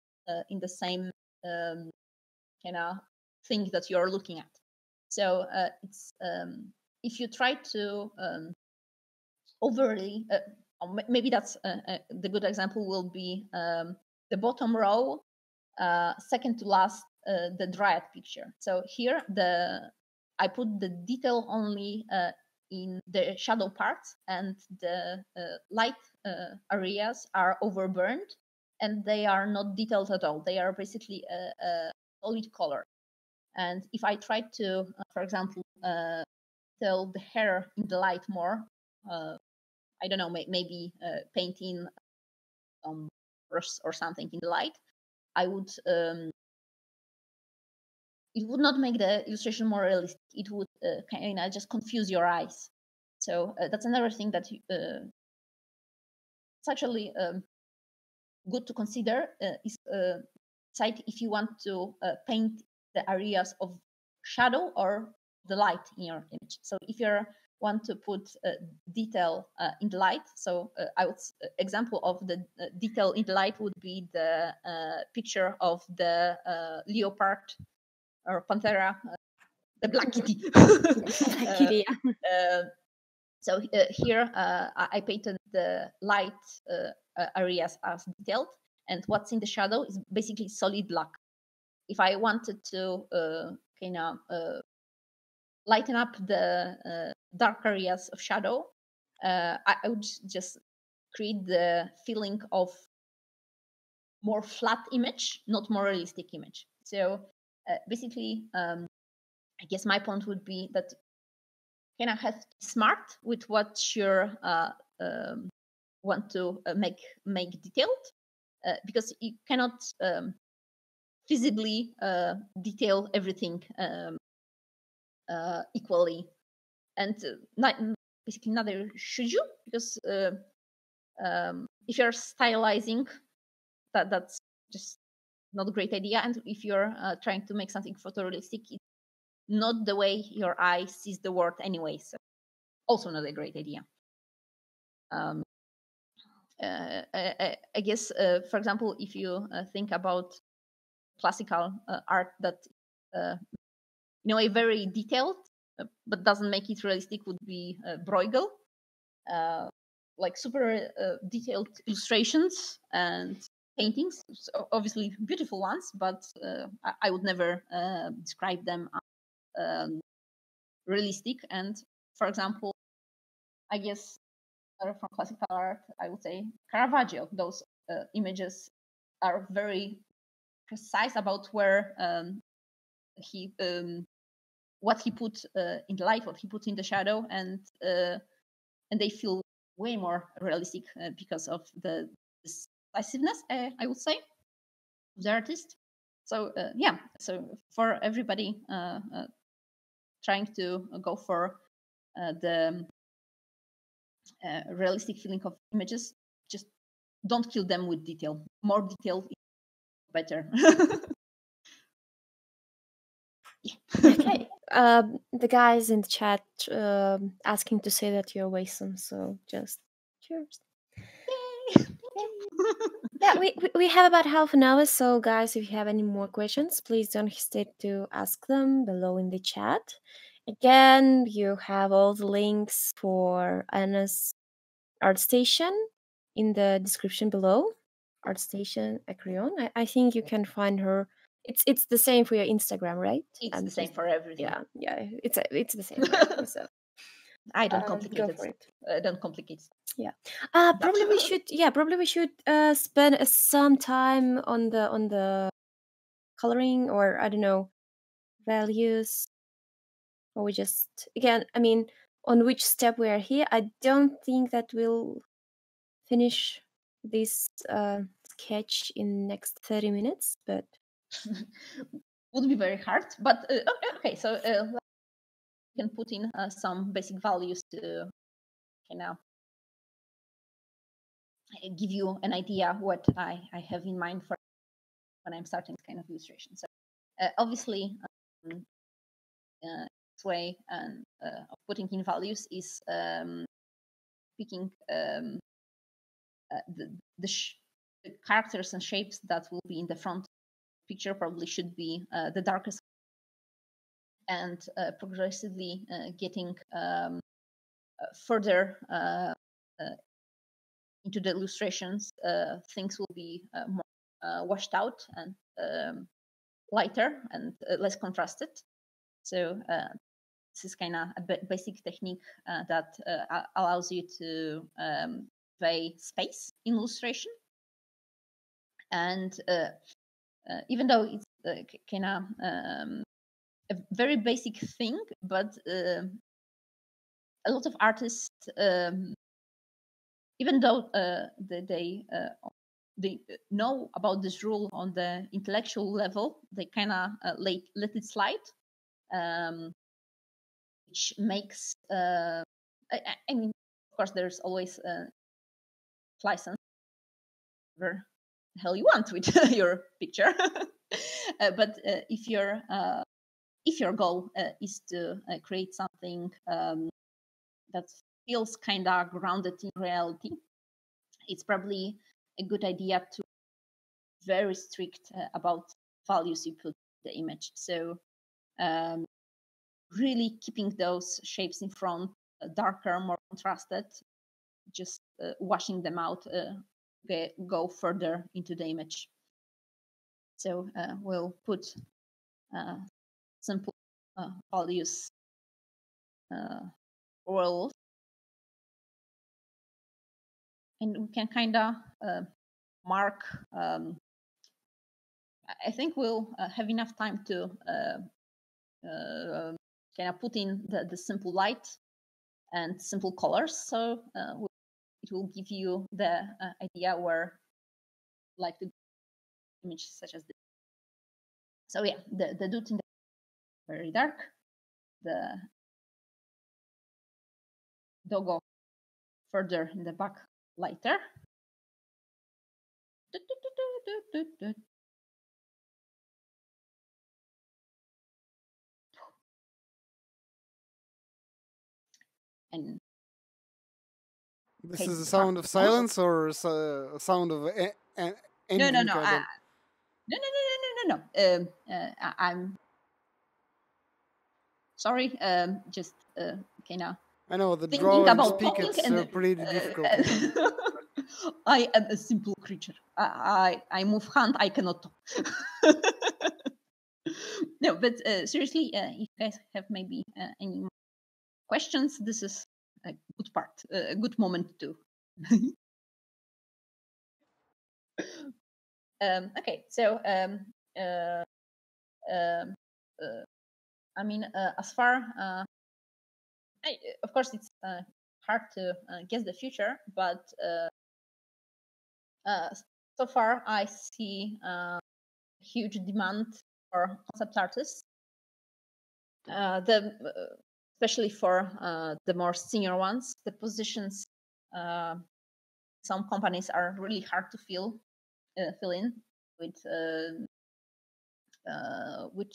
in the same um, kind of thing that you're looking at so uh, it's um, if you try to um, overly maybe that's the good example will be um, the bottom row second to last the dryad picture so here the I put the detail only uh, in the shadow part and the uh, light uh, areas are overburned and they are not detailed at all. They are basically a, a solid color. And if I try to, uh, for example, uh, tell the hair in the light more, uh, I don't know, may- maybe painting um, or, or something in the light, I would um, it would not make the illustration more realistic. It would uh, kind of just confuse your eyes. So uh, that's another thing that uh, it's actually um, good to consider uh, is uh, site if you want to uh, paint the areas of shadow or the light in your image. So if you want to put uh, detail uh, in the light, so uh, I would example of the detail in the light would be the picture of the leopard or Panthera, uh, the Black Kitty. Black Kitty, yeah. Uh, so uh, here I painted the light areas as detailed, and what's in the shadow is basically solid black. If I wanted to kind of lighten up the dark areas of shadow, I, I would just create the feeling of more flat image, not more realistic image. So uh, basically, um, I guess my point would be that kind of have smart with what you uh, um, want to uh, make make detailed, uh, because you cannot um, visibly uh, detail everything um, uh, equally, and not, basically neither should you, because um, if you're stylizing, that that's just not a great idea. And if you're uh, trying to make something photorealistic, it's not the way your eye sees the world anyway. So also not a great idea. Um, uh, I, I, guess, uh, for example, if you uh, think about classical uh, art that, uh, in a way, very detailed but doesn't make it realistic, would be Bruegel. like super detailed illustrations and paintings, so obviously beautiful ones, but uh, I, I, would never uh, describe them as um, realistic. And for example, I guess from classical art, I would say Caravaggio. Those uh, images are very precise about where um, he, um, what he put uh, in the light, what he put in the shadow, and uh, and they feel way more realistic uh, because of the decisiveness, uh, I would say, of the artist. So uh, yeah, so for everybody uh, trying to go for the realistic feeling of images, just don't kill them with detail. More detail better. Um, the guys in the chat um, asking to say that you're awesome, so just cheers yeah, we, we have about half an hour. So, guys, if you have any more questions, please don't hesitate to ask them below in the chat. Again, you have all the links for Anna's ArtStation in the description below. ArtStation Akreon. I, I think you can find her. It's it's the same for your Instagram, right? It's and the same for everything. Yeah, yeah. It's a, it's the same. so I don't uh, complicate it. Uh, don't complicate. Yeah. Uh, probably we should. Yeah, probably we should uh, spend uh, some time on the on the coloring or I don't know values, or we just again. I mean, on which step we are here. I don't think that we'll finish this uh, sketch in next thirty minutes, but would be very hard. But uh, okay, so uh, can put in uh, some basic values to you know give you an idea what I, I have in mind for when I'm starting kind of illustration. So uh, obviously, um, uh, way and, uh, of putting in values is um, picking um, the, the, the, characters and shapes that will be in the front picture probably should be uh, the darkest and uh, progressively uh, getting um, further into the illustrations things will be more washed out and um, lighter and less contrasted so this is kind of a basic technique uh, that uh, allows you to um, convey space in illustration. And uh even though it's uh, kind of um, a very basic thing, but um, a lot of artists, um, even though uh, they they, they know about this rule on the intellectual level, they kind of let, let it slide. Um, which makes uh, I, I, mean of course there's always a license hell you want with your picture. Uh, but uh, if your uh, if your goal uh, is to uh, create something um, that feels kind of grounded in reality it's probably a good idea to very strict about values you put in the image. So um, really keeping those shapes in front uh, darker, more contrasted, just uh, washing them out, uh, go further into the image. So uh, we'll put uh, simple uh, values roles. And we can kind of mark um, I think we'll uh, have enough time to uh, uh, kind of put in the, the simple light and simple colors. So uh, it will give you the uh, idea where like the image such as this. So yeah, the, the dude in the very dark, the doggo further in the back lighter. and this is a sound of silence or a sound of a, a, no no no uh, no no no no no no um, uh, I, am sorry um, just uh, kind of I know the draw and speak it's and, pretty difficult. I am a simple creature. I I, I move hand. I cannot talk. no, but uh, seriously, uh, if you guys have maybe uh, any questions, this is a good part, a good moment too. um, okay, so um, uh, um, uh, I mean, uh, as far, uh, I, of course, it's uh, hard to uh, guess the future, but so far I see huge demand for concept artists. the especially for uh, the more senior ones. The positions, uh, some companies are really hard to fill uh, fill in with uh, uh, with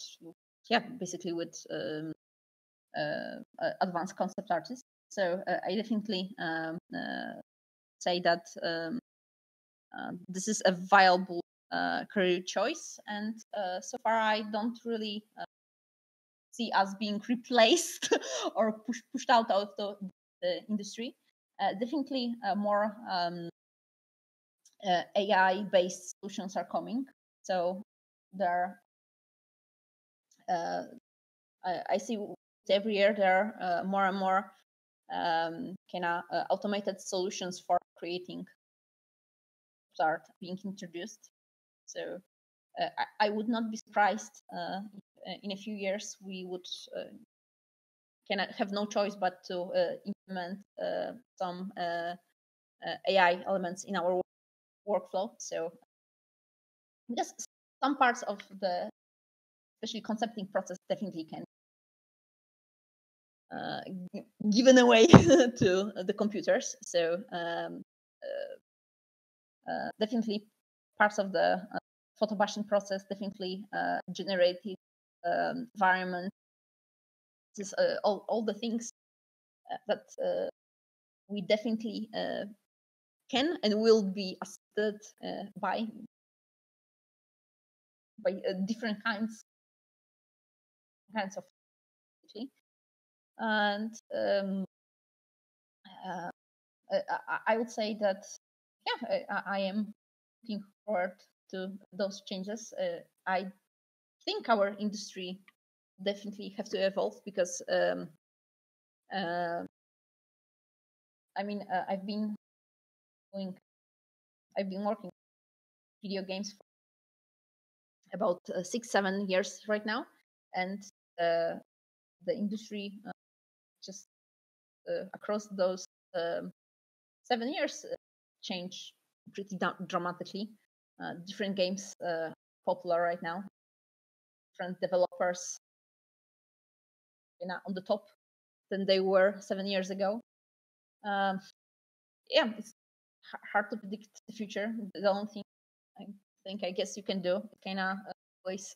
yeah, basically with um, uh, advanced concept artists. So I definitely um, say that um, this is a viable career choice, and so far I don't really see us being replaced or push, pushed out of the, the industry. Uh, definitely uh, more um, uh, AI based solutions are coming. So there uh, I, I, see every year there are uh, more and more um, kind of uh, automated solutions for creating start being introduced. So I, I, would not be surprised if uh, in a few years we would uh, can have no choice but to uh, implement some AI elements in our workflow. So just some parts of the especially concepting process definitely can uh, given away to the computers. So um, uh, uh, definitely parts of the photo bashing process definitely generated um, environment this uh, all all the things uh, that uh, we definitely uh, can and will be assisted uh, by by uh, different kinds kinds of and um, uh, I, I would say that yeah I, I am looking forward to those changes uh, i think our industry definitely have to evolve because um, uh, i mean uh, i've been doing i've been working video games for about uh, six seven years right now and uh, the industry uh, just across those um, seven years changed pretty da- dramatically. Uh, different games uh, popular right now, different developers you know, on the top than they were seven years ago. Um, yeah, it's hard to predict the future. The only thing I think I guess you can do kind of uh, always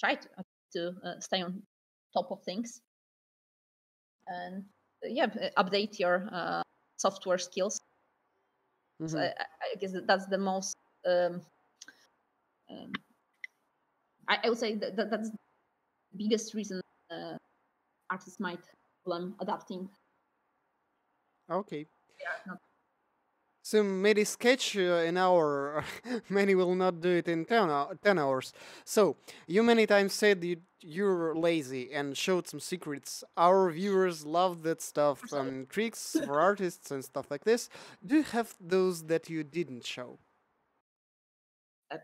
try to, uh, to uh, stay on top of things and uh, yeah, update your uh, software skills. Mm-hmm. So I, I, guess that's the most um, um, I, I would say that, that that's the biggest reason uh, artists might problem adapting. Okay. Not So many sketch uh, an hour, many will not do it in 10, hou- 10 hours. So you many times said you, you're lazy and showed some secrets. Our viewers love that stuff and tricks for artists and stuff like this. Do you have those that you didn't show? Uh,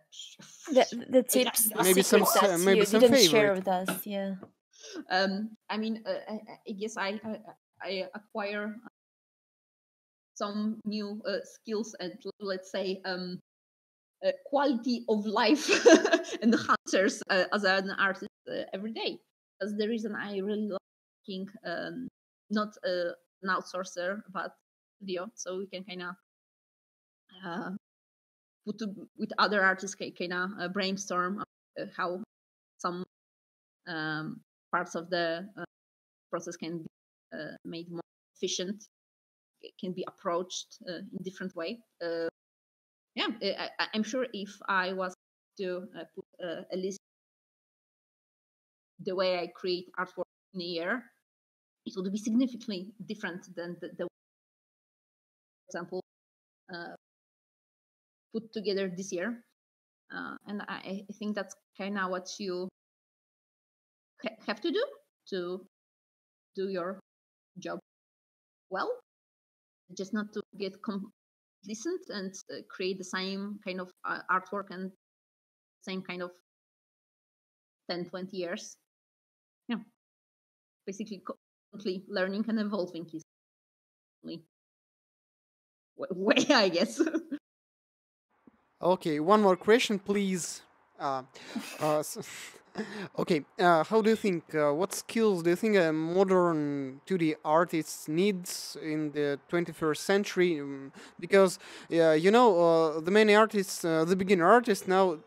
The, the Yeah, tips, the Maybe some secrets s- that maybe you some didn't share favorite. with us. Yeah. um, I mean, uh, I, I- I guess I I, I acquire some new uh, skills and let's say um, uh, quality of life and hunters uh, as an artist uh, every day. That's the reason I really like working, um, not uh, an outsourcer but studio, so we can kind of uh, put with other artists of uh, brainstorm uh, how some um, parts of the uh, process can be made more efficient can be approached uh, in different way. Uh, yeah I, i'm sure if i was to uh, put a list the way i create artwork in a year it would be significantly different than the, the for example put together this year. Uh, and I, I think that's kind of what you ha- have to do to do your job well. Just not to get complacent and uh, create the same kind of uh, artwork and same kind of 10 20 years. Yeah. Basically constantly learning and evolving is way i guess Okay, one more question, please. Uh, uh, okay, uh, how do you think, uh, what skills do you think a modern 2D artist needs in the 21st century? Um, because, you know, uh, the many artists, uh, the beginner artists now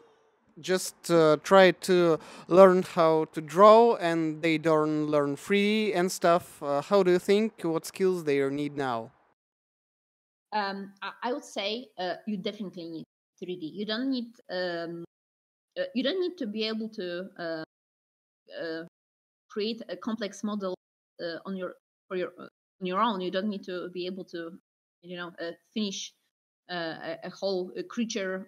just try to learn how to draw and they don't learn free and stuff. How do you think, what skills they need now? um, I, would say you definitely need 3D. You don't need um, uh, you don't need to be able to uh, uh, create a complex model on your for your on your own. You don't need to be able to you know finish a, a whole creature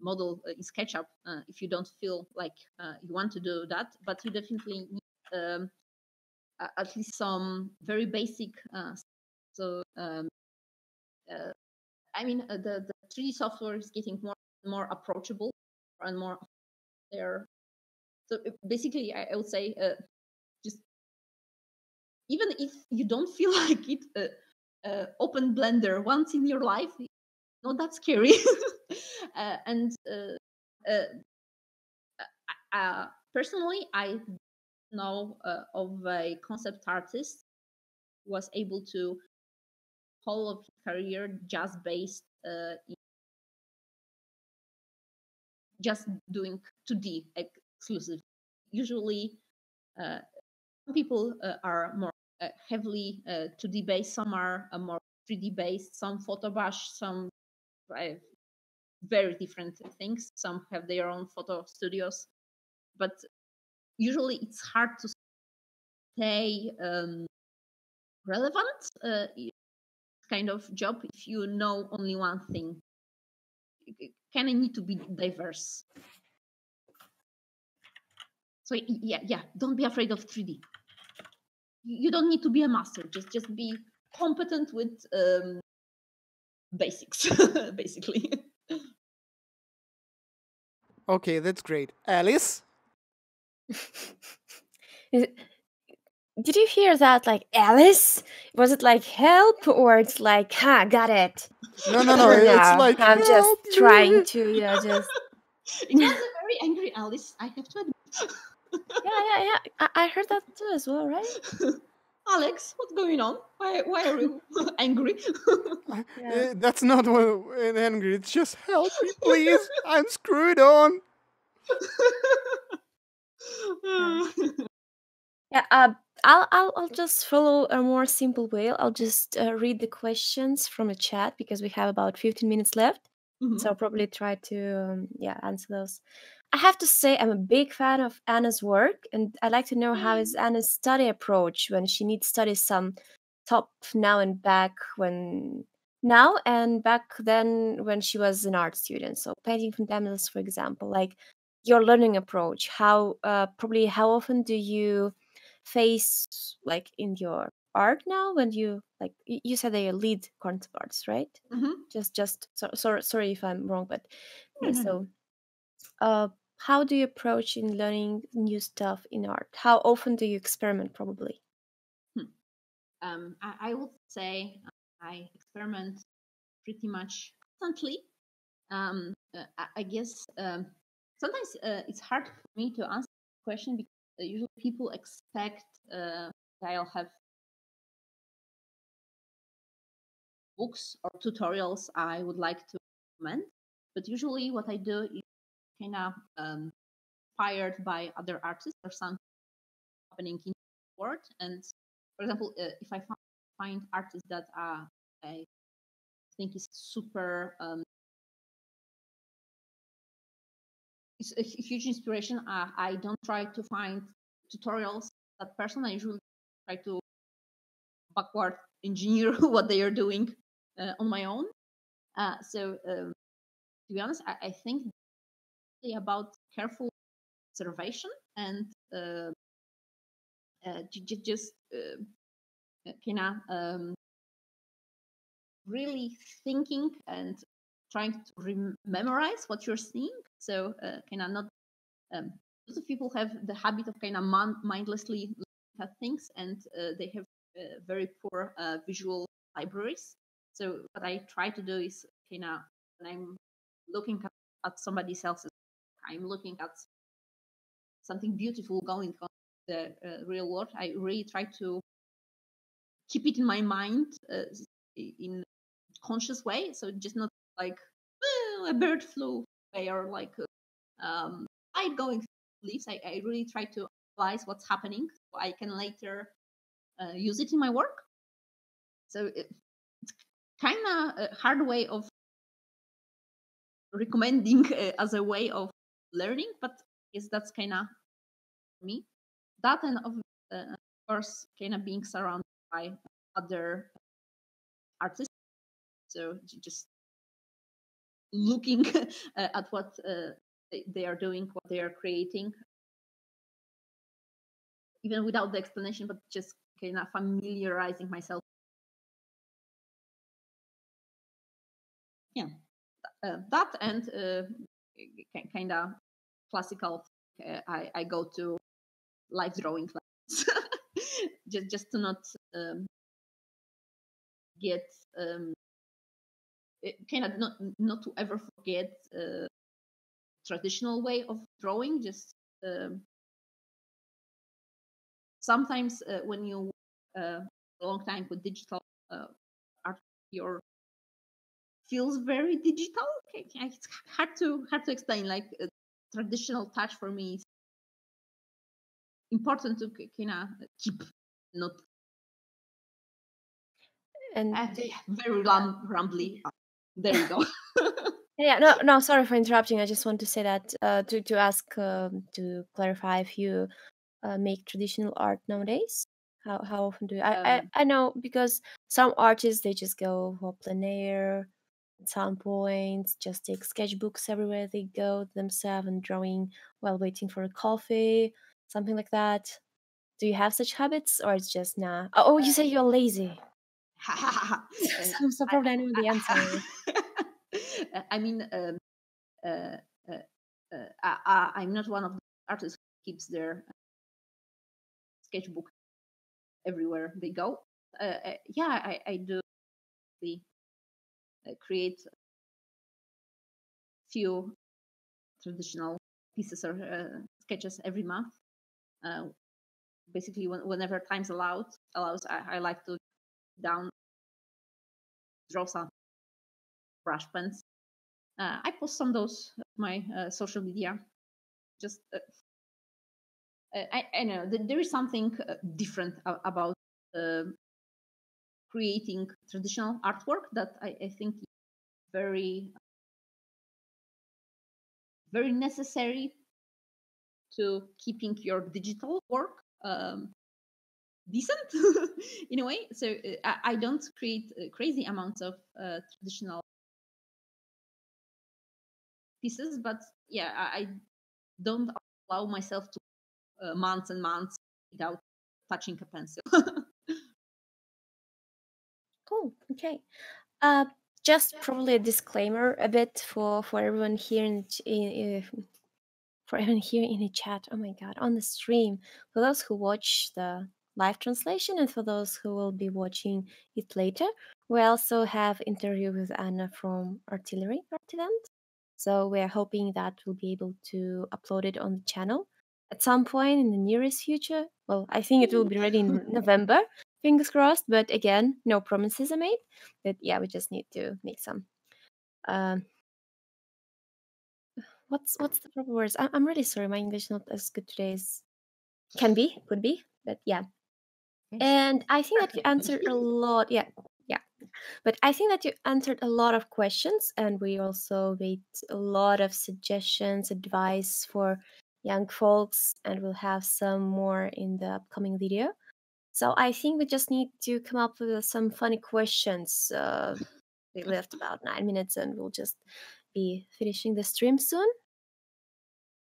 model in SketchUp uh, if you don't feel like uh, you want to do that. But you definitely need um, at least some very basic. Uh, so um, I mean, the the 3D software is getting more and more approachable and more there. So basically, I, would say uh, just even if you don't feel like it, uh, uh, open Blender once in your life. Not that scary. uh, and uh, uh, personally, I know of a concept artist who was able to whole of career just based uh, in just doing 2D exclusive. Usually, uh, some people uh, are more uh, heavily 2D based, some are more 3D based, some photobash, some very different things. Some have their own photo studios, but usually it's hard to stay um, relevant uh, kind of job if you know only one thing. You kind of need to be diverse. So yeah, yeah, don't be afraid of 3D. You don't need to be a master. Just just be competent with um, basics, basically. Okay, that's great. Alice? Did you hear that? Like, Alice? Was it like help or it's like, ha, got it? No, no, no. it's like, I'm just trying to, yeah, just. It was a very angry Alice, I have to admit. yeah, yeah, yeah. I, I heard that too as well, right? Alex, what's going on? Why, why are you angry? yeah. uh, that's not an angry. It's just help me, please. I'm screwed on. yeah. Uh, I'll, I'll I'll just follow a more simple way. I'll just uh, read the questions from the chat because we have about 15 minutes left. Mm-hmm. So I'll probably try to um, yeah answer those. I have to say, I'm a big fan of Anna's work, and I'd like to know how is mm. Anna's study approach when she needs study some top now and back when now and back then when she was an art student. So painting fundamentals, for example, like your learning approach. How uh, probably how often do you face like in your art now when you like you said they are lead counterparts right? Mm-hmm. Just just so, sorry sorry if I'm wrong, but yeah, mm-hmm. so uh how do you approach in learning new stuff in art? How often do you experiment? Probably. Hmm. Um, I, I, would say uh, I experiment pretty much constantly. Um, uh, I, I, guess um, sometimes uh, it's hard for me to answer the question because usually people expect uh, I'll have books or tutorials I would like to recommend. But usually, what I do is kind of um, inspired by other artists or something happening in the world. And for example, uh, if I find artists that are, I think is super, um, it's a huge inspiration. I don't try to find tutorials that person. I usually try to backward engineer what they are doing uh, on my own. Uh, so um, to be honest, I, I, think about careful observation and uh, uh, just uh, kind of um, really thinking and trying to re- memorize what you're seeing. So uh, kind of not. Um, lots of people have the habit of kind of man- mindlessly looking at things, and uh, they have uh, very poor uh, visual libraries. So what I try to do is kind of when I'm looking at, at somebody else's I'm looking at something beautiful going on in the uh, real world. I really try to keep it in my mind uh, in conscious way. So just not like well, a bird flew or like um, I going leaves. I, I really try to analyze what's happening so I can later uh, use it in my work. So it, it's kind of a hard way of recommending uh, as a way of learning, but yes, that's kind of me. That and of, uh, of course, kind of being surrounded by other artists. So just looking uh, at what uh, they are doing, what they are creating, even without the explanation, but just kind of familiarizing myself. Yeah, uh, that and uh, kind of classical. Uh, I, I go to live drawing classes just just to not um, get um, kind of not not to ever forget uh, traditional way of drawing. Just um, sometimes uh, when you uh, a long time with digital uh, art, your feels very digital. It's hard to hard to explain. Like uh, traditional touch for me is important to kind of keep not And uh, very rum- rumbly. There you go. yeah, no, no, sorry for interrupting. I just want to say that uh, to to ask um, to clarify if you uh, make traditional art nowadays. How how often do you? I, I Um, I know because some artists they just go for plein air. At some points, just take sketchbooks everywhere they go themselves and drawing while waiting for a coffee, something like that. Do you have such habits, or it's just nah? Oh, oh, you say you're lazy. uh, so, so probably I know the answer. I, mean, um, uh, uh, uh, I, I'm not one of the artists who keeps their sketchbook everywhere they go. Uh, uh, yeah, I, I do the, uh, create few traditional pieces or uh, sketches every month. Uh, basically, when, whenever times allowed allows, I, I like to down draw some brush pens. Uh, I post some those my uh, social media. Just uh, uh, I, I know there is something uh, different about um creating traditional artwork that I, I think is very very necessary to keeping your digital work um, decent in a way. So uh, I, don't create uh, crazy amounts of uh, traditional pieces, but yeah, I, I don't allow myself to uh, months and months without touching a pencil. Cool. Okay. Uh, just probably a disclaimer a bit for for everyone here in, in for everyone here in the chat. Oh my god, on the stream. For those who watch the live translation and for those who will be watching it later, we also have interview with Anna from Artillery Art Event. So we are hoping that we'll be able to upload it on the channel at some point in the nearest future. Well, I think it will be ready in November. Fingers crossed. But again, no promises are made. But yeah, we just need to make some. Um, what's what's the proper words? I, I'm really sorry. My English not as good today as can be, could be. But yeah. And I think that you answered a lot. Yeah, yeah. But I think that you answered a lot of questions, and we also made a lot of suggestions, advice for young folks, and we'll have some more in the upcoming video. So I think we just need to come up with some funny questions. Uh, we left about nine minutes, and we'll just be finishing the stream soon.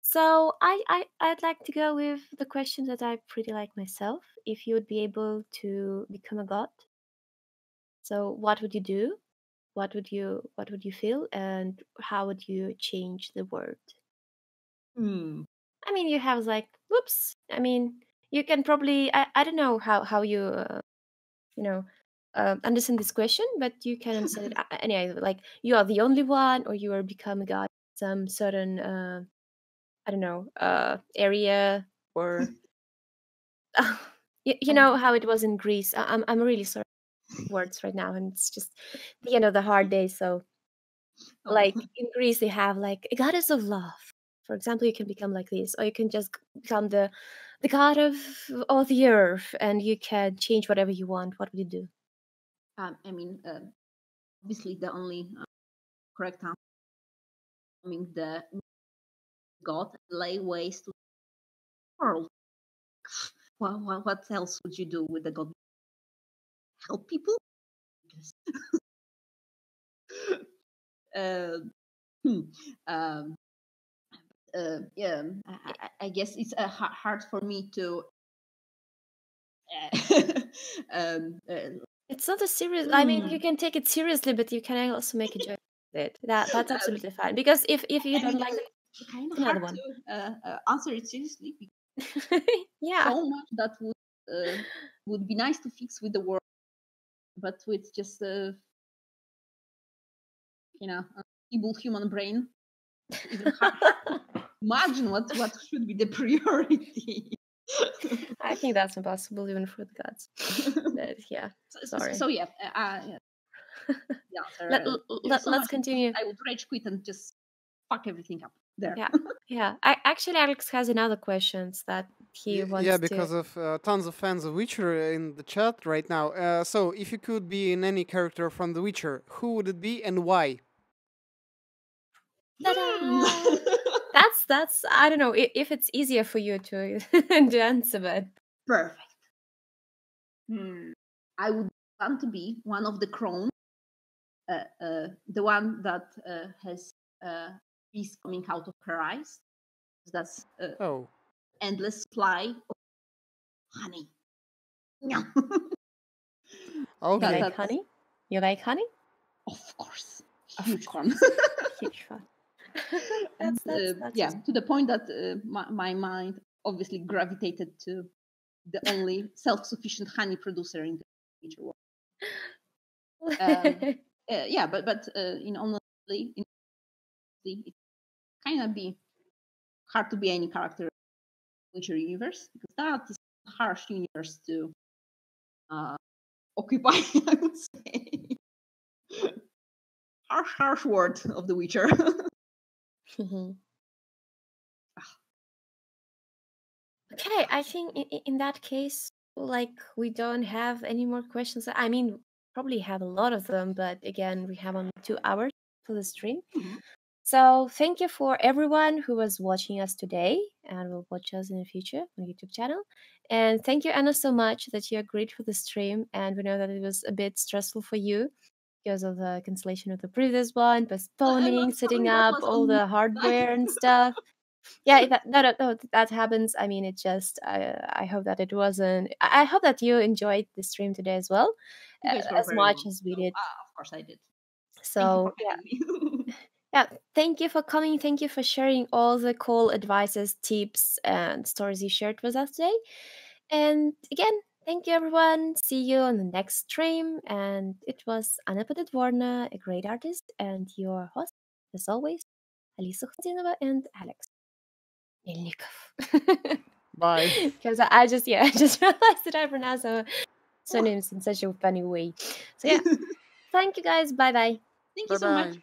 So I, I I'd like to go with the question that I pretty like myself. If you would be able to become a god, so what would you do? What would you what would you feel, and how would you change the world? Hmm. I mean, you have like, whoops. I mean, you can probably I, I don't know how how you uh, you know uh, understand this question, but you can understand it anyway. Like you are the only one, or you are become a god some certain uh, I don't know uh, area or you, you know how it was in Greece. I, I'm I'm really sorry words right now, and it's just the end of the hard day. So oh. like in Greece, they have like a goddess of love. For example, you can become like this, or you can just become the the god of all the earth, and you can change whatever you want. What would you do? Um, I mean, uh, obviously, the only uh, correct answer. I mean, the God lay waste to the world. Well, what else would you do with the God? Help people? Uh, hmm, um, uh, yeah, I, I- guess it's uh, hard for me to. Uh, um, uh, It's not a serious. I mean, you hmm, can take it seriously, but you can also make a joke with it. That that's um, absolutely fine. Because if if you don't like kind of another hard one, to uh, uh, answer it seriously yeah, so much that would uh, would be nice to fix with the world, but with just a you know a feeble human brain, it's even hard, hard to imagine what what should be the priority. I think that's impossible even for the gods. But yeah, so, so, sorry. so yeah, uh, uh, yeah. Let, uh, there's let, so let's continue. I would rage quit and just fuck everything up. There. Yeah, yeah. I, actually, Alex has another questions that he Y- wants Yeah, to. because of uh, tons of fans of Witcher in the chat right now. Uh, so, if you could be in any character from The Witcher, who would it be and why? That's that's I don't know if it's easier for you to to answer, but Perfect. Hmm. I would want to be one of the crones, uh, uh, the one that uh, has uh, bees coming out of her eyes. That's uh, Oh, endless supply of honey. Yeah. you okay. like honey? You like honey? of course, Of huge one. Huge fan. And, that's, that's, uh, that's yeah, to the point that uh, my, my mind obviously gravitated to the only self-sufficient honey producer in the nature world. um, uh, yeah, but but uh, in honestly, in it kind of be hard to be any character in the Witcher universe because that is a harsh universe to uh, occupy. I would say harsh, harsh word of the Witcher. Mhm. Okay, I think in, in that case, like we don't have any more questions. I mean, probably have a lot of them, but again, we have only two hours for the stream. Mhm. So thank you for everyone who was watching us today and will watch us in the future on YouTube channel. And thank you, Anna, so much that you agreed for the stream. And we know that it was a bit stressful for you because of the cancellation of the previous one, postponing, setting up all the hardware and stuff yeah that, no, no, no, that happens i mean it just i i hope that it wasn't i hope that you enjoyed the stream today as well You guys were as much welcome. as we did ah, of course, I did. So yeah. yeah thank you for coming thank you for sharing all the cool advices tips and stories you shared with us today and again thank you everyone see you on the next stream and it was anna Podedworna, a great artist and your host as always alisa Khudinova and alex Melnikov. Bye. Because I, I just yeah, I just realized that I pronounce our surnames in such a funny way. So yeah, thank you guys. Bye bye. Thank you so much. Bye-bye.